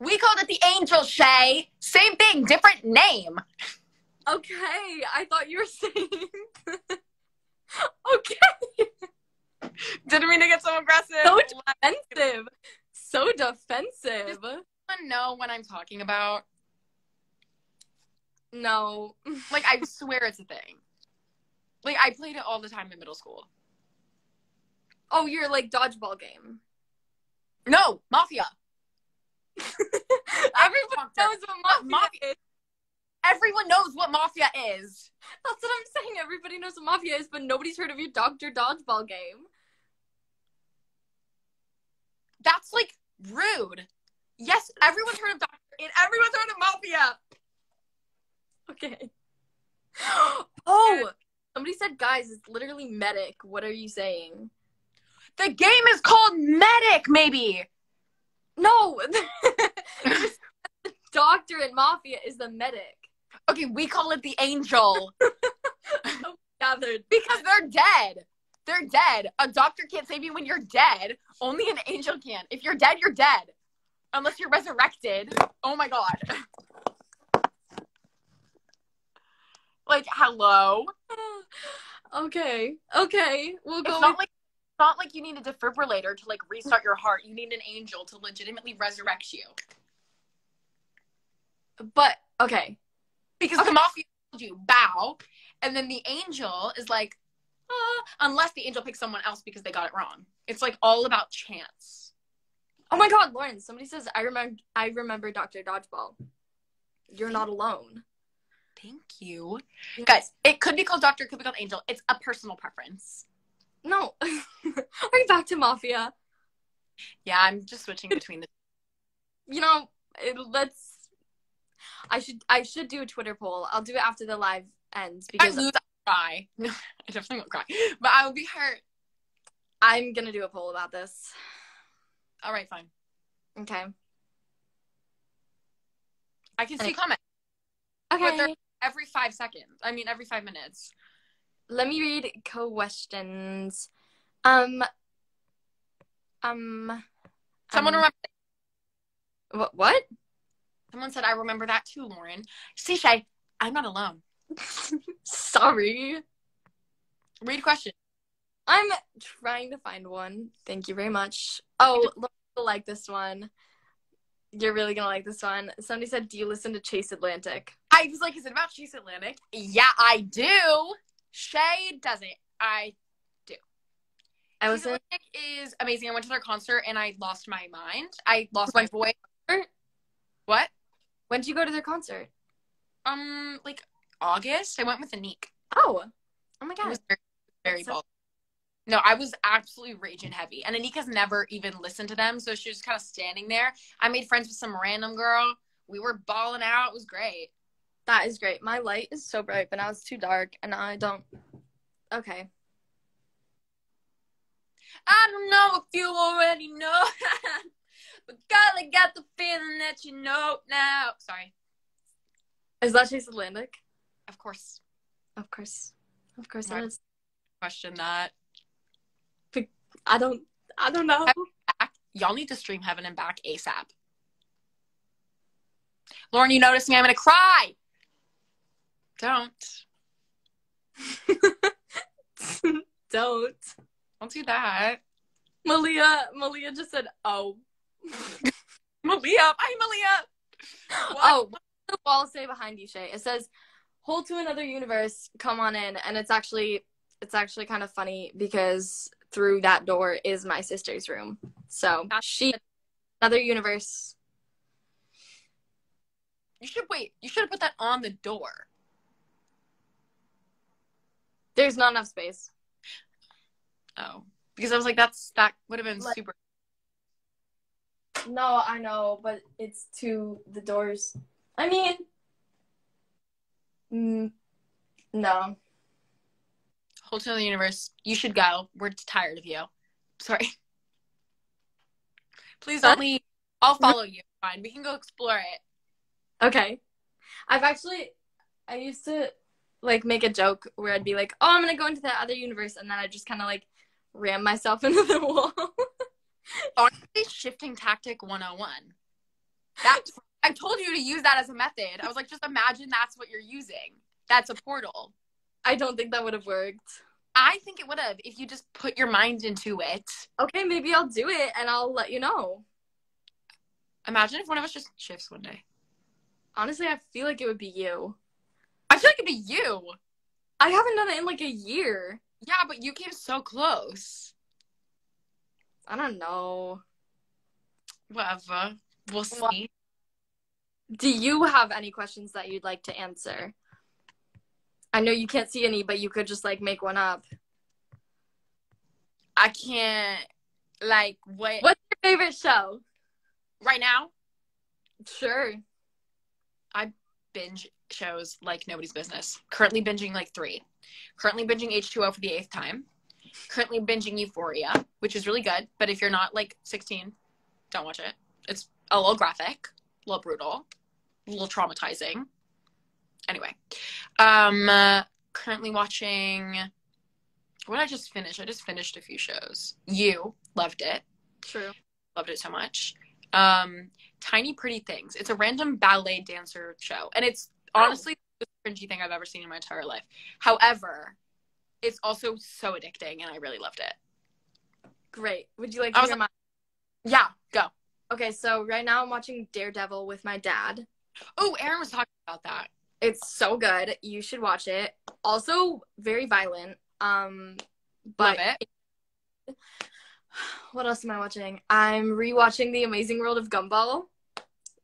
S2: We called it the angel, Shay. Same thing, different name.
S1: Okay, I thought you were saying. okay,
S2: Didn't mean to get so aggressive.
S1: So defensive. So defensive.
S2: everyone know what I'm talking about.
S1: No.
S2: Like I swear it's a thing. Like I played it all the time in middle school.
S1: Oh, you're like dodgeball game.
S2: No, Mafia.
S1: Everyone knows what mafia,
S2: Mafia-
S1: is.
S2: Everyone knows what Mafia is.
S1: That's what I'm saying. Everybody knows what mafia is, but nobody's heard of your Doctor Dodgeball game.
S2: That's like rude. Yes, everyone's heard of Doctor and everyone's heard of Mafia.
S1: Okay. Oh, somebody said, guys, it's literally medic. What are you saying?
S2: The game is called Medic, maybe.
S1: No, doctor in mafia is the medic.
S2: Okay, we call it the Angel oh,
S1: Gathered.
S2: because they're dead. They're dead. A doctor can't save you when you're dead. Only an angel can. If you're dead, you're dead. Unless you're resurrected. Oh my god. Like, hello.
S1: okay, okay, we'll go.
S2: It's
S1: not
S2: like not like you need a defibrillator to like restart your heart. You need an angel to legitimately resurrect you.
S1: But okay,
S2: Because the mafia told you bow, and then the angel is like, uh, unless the angel picks someone else because they got it wrong. It's like all about chance.
S1: oh my God, Lauren! Somebody says I remember. I remember Doctor Dodgeball. You're not alone.
S2: Thank you,
S1: Yeah.
S2: guys. It could be called Doctor, it could be called Angel. It's a personal preference.
S1: No, are you back to Mafia?
S2: Yeah, I'm just switching between the.
S1: You know, it, let's. I should. I should do a Twitter poll. I'll do it after the live ends
S2: If I
S1: because
S2: lose, cry. No, I definitely won't cry, but I will be hurt.
S1: I'm gonna do a poll about this.
S2: All right, fine.
S1: Okay.
S2: I can see
S1: Okay.
S2: comments
S1: Okay.
S2: every five seconds. I mean, every five minutes.
S1: Let me read questions. Um. Um.
S2: Someone
S1: um,
S2: remember.
S1: What? What?
S2: Someone said, "I remember that too, Lauren." See, Shay, I'm not alone.
S1: Sorry.
S2: Read question.
S1: I'm trying to find one. Thank you very much. Oh, like this one. You're really gonna like this one. Somebody said, "Do you listen to Chase Atlantic?"
S2: I was like, "Is it about Chase Atlantic?" Yeah, I do. Shay doesn't. I do.
S1: I
S2: Chase
S1: listen.
S2: Atlantic is amazing. I went to their concert and I lost my mind. I lost my voice. What?
S1: When did you go to their concert?
S2: Um, like August. I went with Anique.
S1: Oh, oh my
S2: It
S1: god.
S2: was very, very
S1: so-
S2: ball. No, I was absolutely raging heavy, and Anika's never even listened to them, so she was kind of standing there. I made friends with some random girl. We were balling out. It was great.
S1: That is great. My light is so bright, but now it's too dark, and I don't. Okay.
S2: I don't know if you already know, but girl, I got the feeling that you know now. Sorry,
S1: Is that Chase Atlantic?
S2: Of course.
S1: Of course. Of course it is.
S2: Question that.
S1: I don't. I don't know.
S2: Y'all need to stream Heaven and Back ASAP. Lauren, you notice me? I'm gonna cry. Don't.
S1: don't.
S2: Don't do that.
S1: Malia. Malia just said, "Oh."
S2: Malia. Bye, Malia. What?
S1: Oh, what does the wall say behind you, Shay? It says, "Hold to another universe. Come on in." And it's actually, it's actually kind of funny because through that door is my sister's room. So she, another universe.
S2: You should wait. You should have put that on the door.
S1: There's not enough space.
S2: Oh, because I was like, that's that would have been
S1: Like-
S2: super.
S1: No, I know, but it's to the doors. I mean, mm, no.
S2: Hold to the universe. You should go. We're tired of you. Sorry. Please don't leave. I'll follow you. Fine. We can go explore it.
S1: Okay. I've actually I used to like make a joke where I'd be like, "Oh, I'm going to go into that other universe." And then I just kind of like ram myself into the wall.
S2: Honestly, shifting tactic 101. That's I told you to use that as a method. I was like, just imagine that's what you're using. That's a portal.
S1: I don't think that would have worked.
S2: I think it would have if you just put your mind into it.
S1: Okay, maybe I'll do it and I'll let you know.
S2: Imagine if one of us just shifts one day.
S1: Honestly, I feel like it would be you.
S2: I feel like it'd be you.
S1: I haven't done it in like a year.
S2: Yeah, but you came so close.
S1: I don't know.
S2: Whatever. We'll see.
S1: Do you have any questions that you'd like to answer? I know you can't see any, but you could just like make one up.
S2: I can't like what
S1: What's your favorite show?
S2: right now
S1: Sure.
S2: I binge shows like nobody's business. Currently binging like three. Currently binging H2O for the eighth time. Currently binging Euphoria, which is really good. But if you're not like 16, don't watch it. It's a little graphic, a little brutal, a little traumatizing. Anyway, um, uh, currently watching. What did I just finish? I just finished a few shows. You loved it.
S1: True.
S2: loved it so much. Um, Tiny Pretty Things. It's a random ballet dancer show, and it's
S1: Oh.
S2: honestly the cringy thing I've ever seen in my entire life. However, it's also so addicting, and I really loved it.
S1: Great. Would you like
S2: I
S1: to
S2: was
S1: hear my?
S2: Yeah, go.
S1: Okay, so right now I'm watching Daredevil with my dad.
S2: Oh, Erin was talking about that.
S1: It's so good. You should watch it. Also, very violent. Um, but
S2: Love it.
S1: what else am I watching? I'm rewatching The Amazing World of Gumball,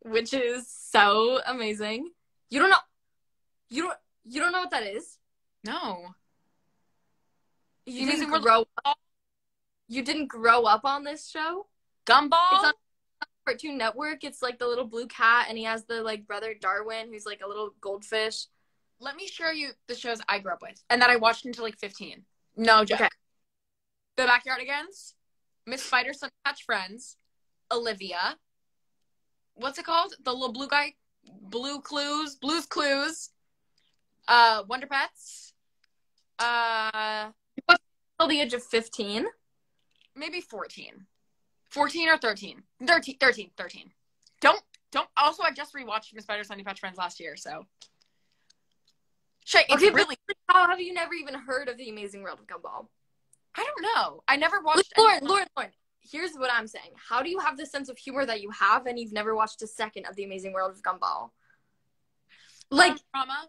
S1: which is so amazing. You don't know. You don't. You don't know what that is.
S2: No.
S1: You
S2: The
S1: didn't grow. Up, you didn't grow up on this show.
S2: Gumball?
S1: Cartoon Network. It's like the little blue cat, and he has the like brother Darwin, who's like a little goldfish.
S2: Let me show you the shows I grew up with and that I watched until like 15. No joke.
S1: Okay.
S2: The Backyardigans, Miss Spider Sunny Patch Friends, Olivia. What's it called? The little blue guy? Blue Clues, Blues Clues, uh, Wonder Pets, uh,
S1: Till the age of fifteen.
S2: maybe 14. 14 or 13. 13, 13, 13. Don't, don't, also, I just rewatched Miss Spider Sunny Patch Friends last year, so. Shay, it's
S1: Okay,
S2: really,
S1: How have you never even heard of The Amazing World of Gumball?
S2: I don't know. I never
S1: Look,
S2: watched.
S1: Lauren, Lauren, Lauren. Here's what I'm saying. How do you have the sense of humor that you have and you've never watched a second of The Amazing World of Gumball? Like,
S2: drama.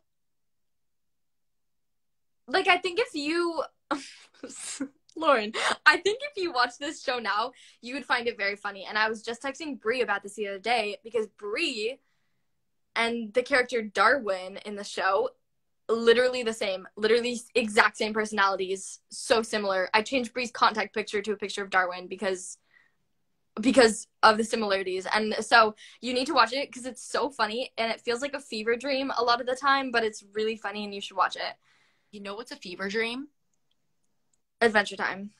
S1: like I think if you Lauren, I think if you watch this show now, you would find it very funny. And I was just texting Brie about this the other day because Brie and the character Darwin in the show literally the same, literally exact same personalities, so similar. I changed Brie's contact picture to a picture of Darwin because because of the similarities. And so you need to watch it because it's so funny and it feels like a fever dream a lot of the time, but it's really funny and you should watch it.
S2: You know what's a fever dream?
S1: Adventure Time.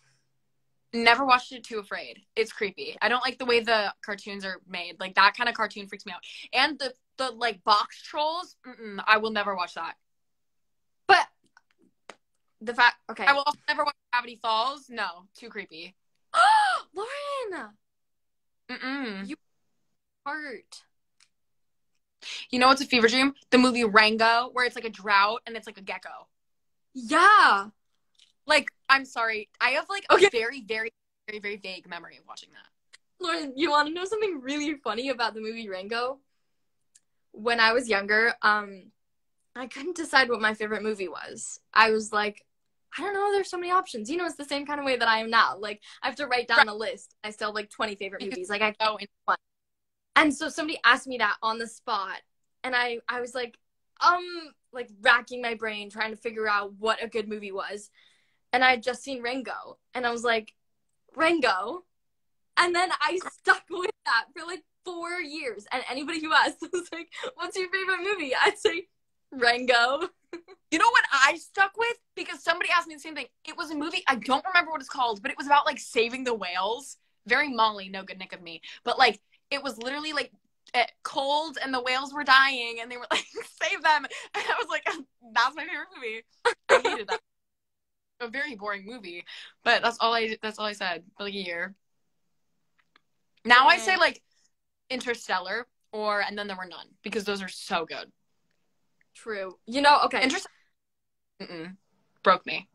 S2: Never watched it. Too afraid. It's creepy. I don't like the way the cartoons are made. Like that kind of cartoon freaks me out. And the the like Boxtrolls. Mm-mm, I will never watch that.
S1: But the fact, okay.
S2: I will also never watch Gravity Falls. No, too creepy.
S1: Lauren,
S2: Mm-mm.
S1: heart.
S2: You know what's a fever dream? The movie Rango, where it's like a drought and it's like a gecko.
S1: Yeah.
S2: Like, I'm sorry, I have like
S1: Okay.
S2: a very, very, very, very vague memory of watching that.
S1: Lauren, you want to know something really funny about the movie Rango? When I was younger, um, I couldn't decide what my favorite movie was. I was like, I don't know. There's so many options. You know, it's the same kind of way that I am now. Like, I have to write down
S2: Right.
S1: a list. I still have like 20 favorite movies. Like, I
S2: Oh, and
S1: And so somebody asked me that on the spot, and I I was like, um, like racking my brain trying to figure out what a good movie was, and I had just seen Rango, and I was like, Rango, and then I stuck with that for like four years. And anybody who asked was like, "What's your favorite movie?" I'd say Rango.
S2: You know what I stuck with? Because somebody asked me the same thing. It was a movie, I don't remember what it's called, but it was about like saving the whales. Very Molly, no good nick of me. But like, it was literally like eh, cold and the whales were dying and they were like, save them. And I was like, that's my favorite movie. I hated that. A very boring movie. But that's all I that's all I said for like a year. Now I say mm-hmm. like Interstellar or and then there were none because those are so good.
S1: True. You know, okay.
S2: Interstellar Mm-mm. broke me.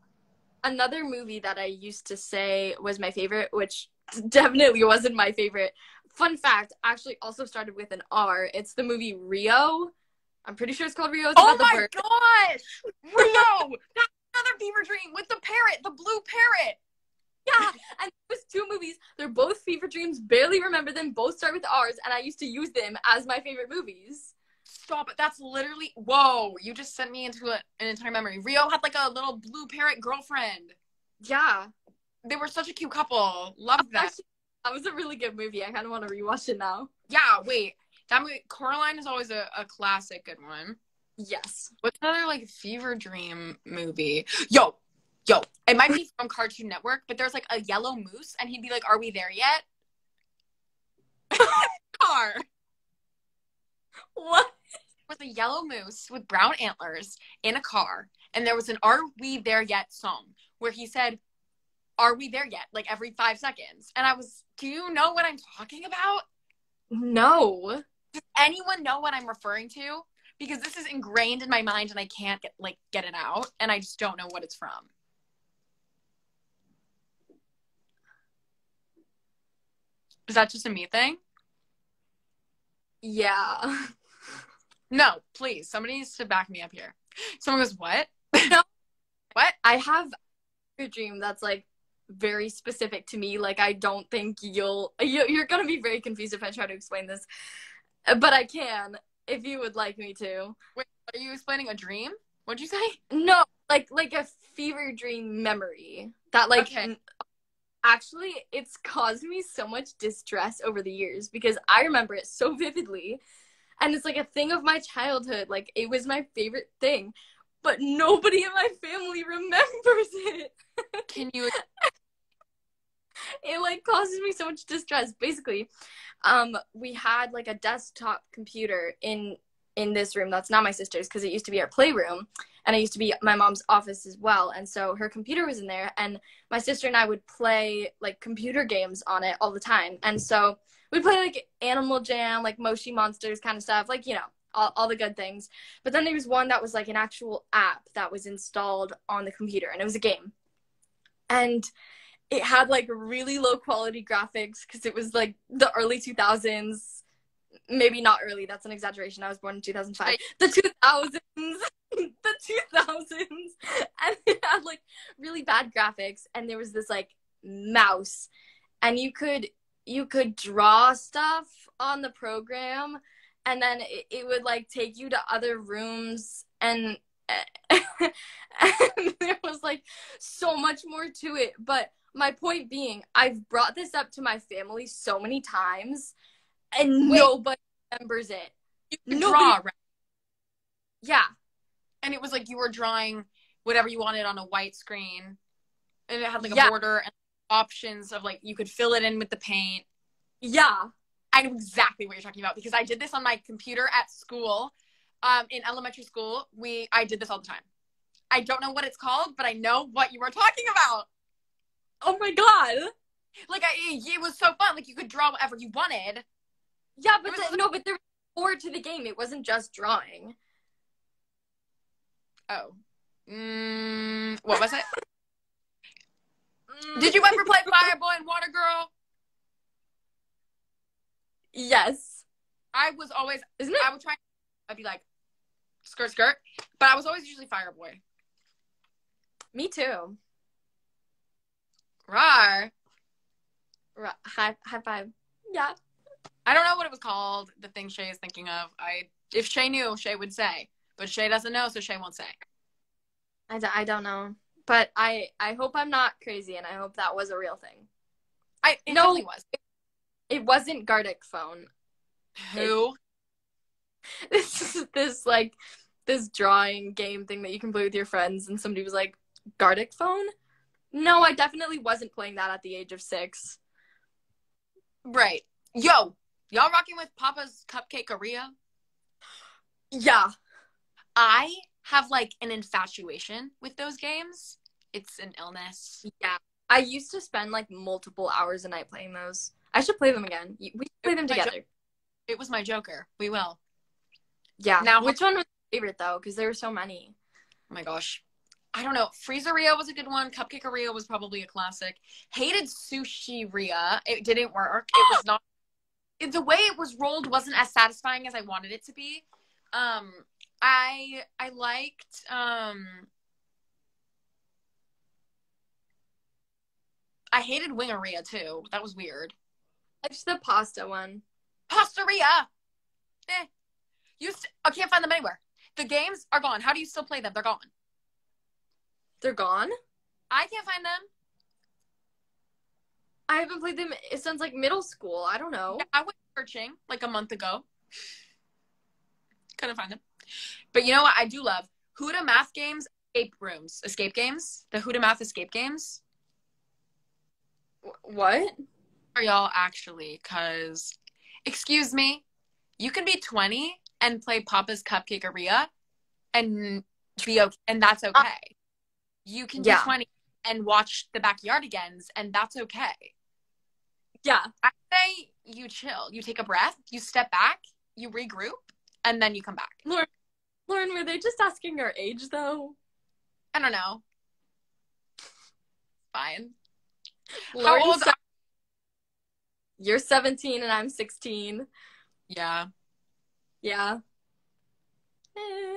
S1: another movie that I used to say was my favorite, which definitely wasn't my favorite. Fun fact, actually also started with an R. It's the movie Rio. I'm pretty sure it's called Rio. It's
S2: Oh
S1: about the
S2: my gosh! Rio! That's another fever dream with the parrot, the blue parrot.
S1: Yeah, and it was two movies. They're both fever dreams. Barely remember them. Both start with R's, and I used to use them as my favorite movies.
S2: Stop it. That's literally whoa. You just sent me into a, an entire memory. Rio had like a little blue parrot girlfriend.
S1: Yeah,
S2: They were such a cute couple. Loved that.
S1: Actually, that was a really good movie. I kind of want to rewatch it now.
S2: Yeah, wait. That movie Coraline is always a, a classic good one.
S1: Yes.
S2: What's another like fever dream movie? Yo, yo. It might be from Cartoon Network, but there's like a yellow moose and he'd be like, Are we there yet? Car.
S1: What?
S2: was a yellow moose with brown antlers in a car, and there was an "Are we there yet?" song where he said, "Are we there yet?" like every five seconds, and I was, "Do you know what I'm talking about?
S1: No.
S2: Does anyone know what I'm referring to?" Because this is ingrained in my mind, and I can't get like get it out, and I just don't know what it's from. Is that just a me thing?
S1: Yeah.
S2: No, please. Somebody needs to back me up here. Someone goes, What? What?
S1: I have a dream that's like very specific to me. Like I don't think you'll you, you're gonna be very confused if I try to explain this, but I can if you would like me to.
S2: Wait, are you explaining a dream? What'd you say?
S1: No, like like a fever dream memory that like
S2: Okay.
S1: n- actually it's caused me so much distress over the years because I remember it so vividly and it's like a thing of my childhood like it was my favorite thing but nobody in my family remembers it
S2: Can you
S1: it like causes me so much distress. Basically um we had like a desktop computer in in this room that's not my sister's because it used to be our playroom and it used to be my mom's office as well and so her computer was in there and my sister and i would play like computer games on it all the time and so we'd play like animal jam like moshi monsters kind of stuff like you know all, all the good things. But then there was one that was like an actual app that was installed on the computer and it was a game. And it had like really low quality graphics because it was like the early 2000s maybe not early that's an exaggeration. I was born in 2005
S2: Right.
S1: the 2000s the 2000s and it had like really bad graphics and there was this like mouse. And you could you could draw stuff on the program and then it, it would like take you to other rooms and and there was like so much more to it. But my point being i've brought this up to my family so many times and
S2: Wait.
S1: nobody remembers it
S2: you could
S1: Nobody-
S2: draw, right?
S1: yeah
S2: And it was like you were drawing whatever you wanted on a white screen. And it had like a
S1: Yeah.
S2: border and options of like you could fill it in with the paint.
S1: yeah
S2: I know exactly what you're talking about because I did this on my computer at school. Um, in elementary school, we I did this all the time. I don't know what it's called, but I know what you were talking about.
S1: Oh my god
S2: Like I, it was so fun. Like you could draw whatever you wanted.
S1: yeah but the, no but there was more to the game it wasn't just drawing
S2: Oh, mm, what was it? Did you ever play Fireboy and Water Girl?
S1: yes
S2: I was always
S1: isn't it
S2: I would try. I'd be like skirt skirt, but I was always usually Fireboy.
S1: me too
S2: Rar.
S1: High high five yeah
S2: I don't know what it was called. The thing Shay is thinking of. I if Shay knew, Shay would say, but Shay doesn't know, so Shay won't say.
S1: I, d- I don't know but i i hope i'm not crazy and i hope that was a real thing
S2: I it
S1: No.
S2: totally was.
S1: it wasn't Gartic Phone
S2: Who?
S1: this is this like this drawing game thing that you can play with your friends and somebody was like Gartic Phone no i definitely wasn't playing that at the age of six
S2: Right. Yo, y'all rocking with Papa's Cupcakeria?
S1: yeah
S2: I have like an infatuation with those games. It's an illness.
S1: yeah i used to spend like multiple hours a night playing those i should play them again we should play them
S2: My jo-
S1: together
S2: It was my Joker. We will.
S1: yeah
S2: Now-
S1: which one was your favorite though because there were so many
S2: Oh my gosh. I don't know. Freezeria was a good one. Cupcakeria was probably a classic. Hated Sushiria. It didn't work. It was not. it- the way it was rolled wasn't as satisfying as I wanted it to be. Um, I I liked um. I hated Wingeria too. That was weird.
S1: It's the pasta one
S2: Pastaria. Eh. You st- I can't find them anywhere. The games are gone. How do you still play them? They're gone.
S1: They're gone
S2: I can't find them.
S1: i haven't played them it since like middle school i don't know
S2: Yeah, I went searching like a month ago. Couldn't find them. But you know what I do love? Hooda Math games, escape rooms, escape games. The Hooda Math escape games.
S1: Wh- what
S2: Are y'all actually? Cause, excuse me, you can be 20 and play Papa's Cupcakeria and be okay, and that's okay. You can
S1: Yeah.
S2: 20 and watch the Backyardigans, and that's okay.
S1: yeah
S2: I say you chill. You take a breath, you step back, you regroup, and then you come back.
S1: lauren lauren were they just asking our age though
S2: I don't know. Fine.
S1: Lauren
S2: old
S1: said- You're 17 and I'm 16.
S2: Yeah.
S1: Yeah. Eh.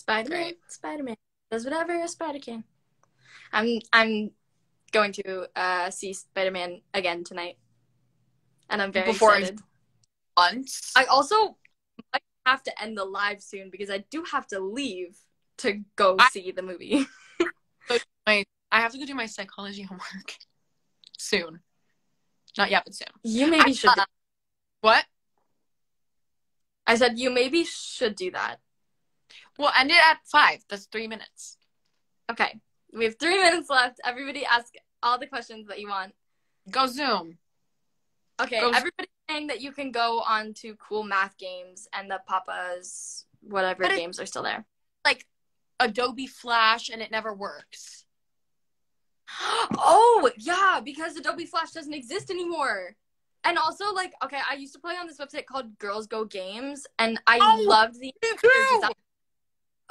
S1: Spider Man. Spider Man does whatever a spider can. I'm I'm going to uh, see Spider Man again tonight, and I'm very
S2: Before I-
S1: excited.
S2: Once.
S1: I also might have to end the live soon because I do have to leave to go
S2: I-
S1: see the movie.
S2: I have to go do my psychology homework soon. Not yet, but soon.
S1: You maybe
S2: I-
S1: should. do-
S2: What?
S1: I said you maybe should do that.
S2: We'll end it at five. That's three minutes.
S1: Okay, we have three minutes left. Everybody ask all the questions that you want.
S2: Go Zoom.
S1: Okay,
S2: Go-
S1: everybody's saying that you can go on to cool math games and the Papa's whatever
S2: But
S1: games are still there.
S2: Like Adobe Flash and it never works.
S1: oh, yeah, because Adobe Flash doesn't exist anymore. And also, like, okay, I used to play on this website called Girls Go Games, and I
S2: Oh,
S1: loved the
S2: Me
S1: design.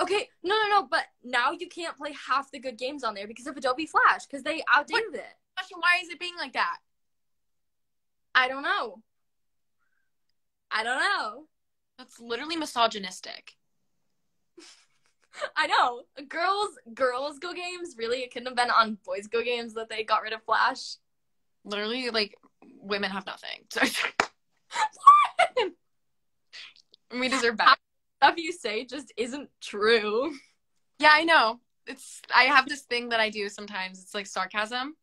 S1: Okay, no, no, no, but now you can't play half the good games on there because of Adobe Flash because they outdated it.
S2: Why is it being like that?
S1: I don't know. I don't know.
S2: That's literally misogynistic.
S1: I know. Girls, girls go games. Really, it couldn't have been on boys go games that they got rid of Flash.
S2: Literally, like women have nothing. we deserve better.
S1: Stuff you say just isn't true.
S2: Yeah, I know. It's I have this thing that I do sometimes. It's like sarcasm.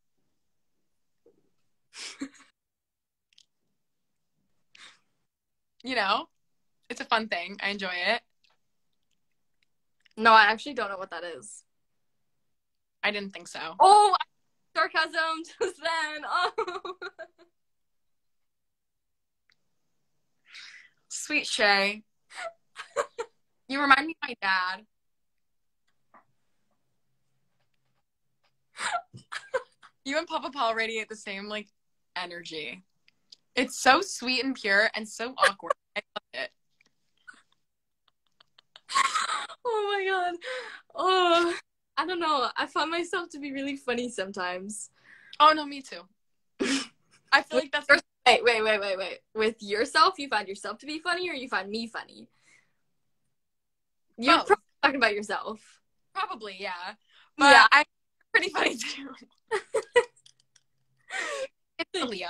S2: you know, it's a fun thing. I enjoy it.
S1: No, I actually don't know what that is.
S2: I didn't think so.
S1: Oh, sarcasm just then. Oh.
S2: Sweet Shay. You remind me of my dad. you and Papa Paul radiate the same like energy. It's so sweet and pure and so awkward. I love it.
S1: oh my god. Oh, I don't know. I find myself to be really funny sometimes.
S2: Oh no, me too. I feel like that's
S1: Wait, wait, wait, wait, wait. With yourself, you find yourself to be funny, or you find me funny? You're
S2: Both.
S1: probably talking about yourself.
S2: probably yeah. But
S1: Yeah.
S2: I'm pretty funny too. it's a Leo.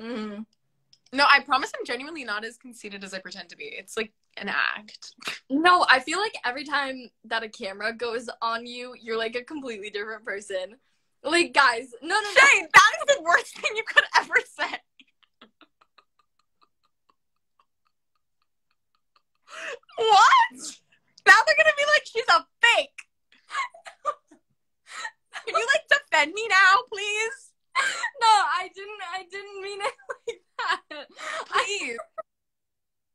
S1: Mm.
S2: No, I promise I'm genuinely not as conceited as I pretend to be. It's like an act.
S1: No, I feel like every time that a camera goes on you, you're like a completely different person. Like, guys, no, no, no.
S2: Shane, that is the worst thing you could ever say. What? Now they're gonna be like, she's a fake. Can you like defend me now, please?
S1: No, I didn't. I didn't mean it like that. I,
S2: Please.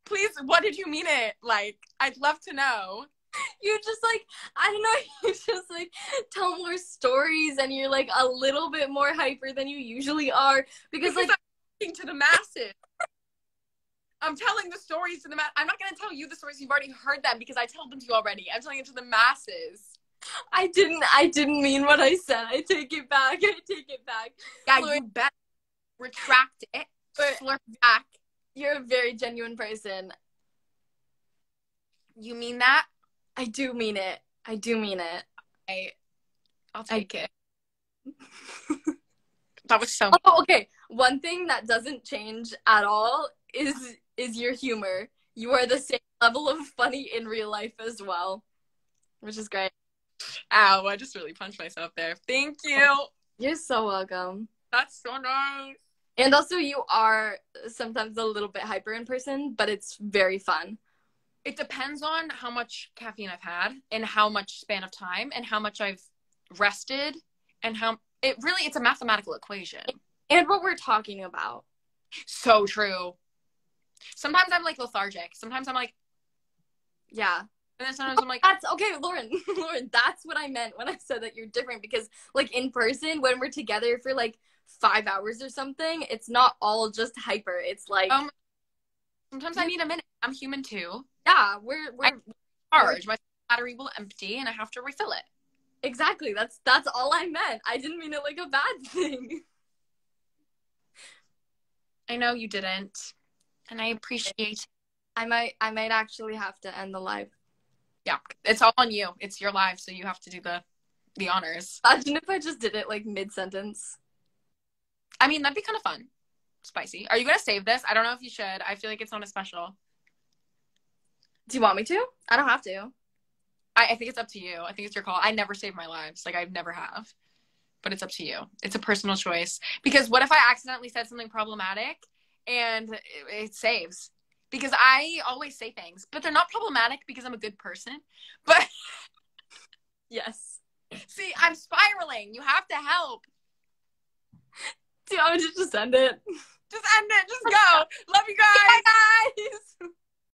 S2: Please, what did you mean it like? I'd love to know.
S1: you just like I don't know. You just like tell more stories, and you're like a little bit more hyper than you usually are because like
S2: I'm talking to the masses. I'm telling the stories to the mass. I'm not gonna tell you the stories. You've already heard them because I told them to you already. I'm telling it to the masses.
S1: I didn't. I didn't mean what I said. I take it back. I take it back.
S2: Yeah,
S1: Lord.
S2: you bet. Retract it.
S1: But-
S2: Slurp back.
S1: You're a very genuine person.
S2: You mean that?
S1: I do mean it. I do mean it.
S2: I, I'll take it. That was so.
S1: Oh, okay. One thing that doesn't change at all is is your humor. You are the same level of funny in real life as well, which is great.
S2: Ow! I just really punched myself there. Thank you.
S1: You're so welcome.
S2: That's so nice.
S1: And also, you are sometimes a little bit hyper in person, but it's very fun.
S2: It depends on how much caffeine I've had and how much span of time and how much I've rested and how it really it's a mathematical equation.
S1: And what we're talking about.
S2: So true. Sometimes I'm like lethargic. Sometimes I'm like,
S1: Yeah.
S2: and then sometimes I'm like,
S1: That's okay, Lauren. Lauren, that's what I meant when I said that you're different because, like, in person, when we're together for like five hours or something, it's not all just hyper. It's like,
S2: Um, sometimes I need a minute. I'm human too.
S1: yeah, we're we're
S2: Charge. My battery will empty and I have to refill it.
S1: Exactly. That's that's all I meant. I didn't mean it like a bad thing.
S2: I know you didn't. And I appreciate
S1: I might I might actually have to end the live.
S2: Yeah. It's all on you. It's your live, so you have to do the the honors.
S1: Imagine if I just did it like mid sentence.
S2: I mean, that'd be kind of fun. Spicy. Are you gonna save this? I don't know if you should. I feel like it's not a special.
S1: Do you want me to? I don't have to.
S2: I, I think it's up to you. I think it's your call. I never save my lives. Like I never have. But it's up to you. It's a personal choice. Because what if I accidentally said something problematic and it, it saves? Because I always say things, but they're not problematic because I'm a good person. But
S1: Yes.
S2: see, I'm spiraling. You have to help.
S1: Do you want me to just end it?
S2: Just end it. Just go. Love you guys.
S1: Bye guys.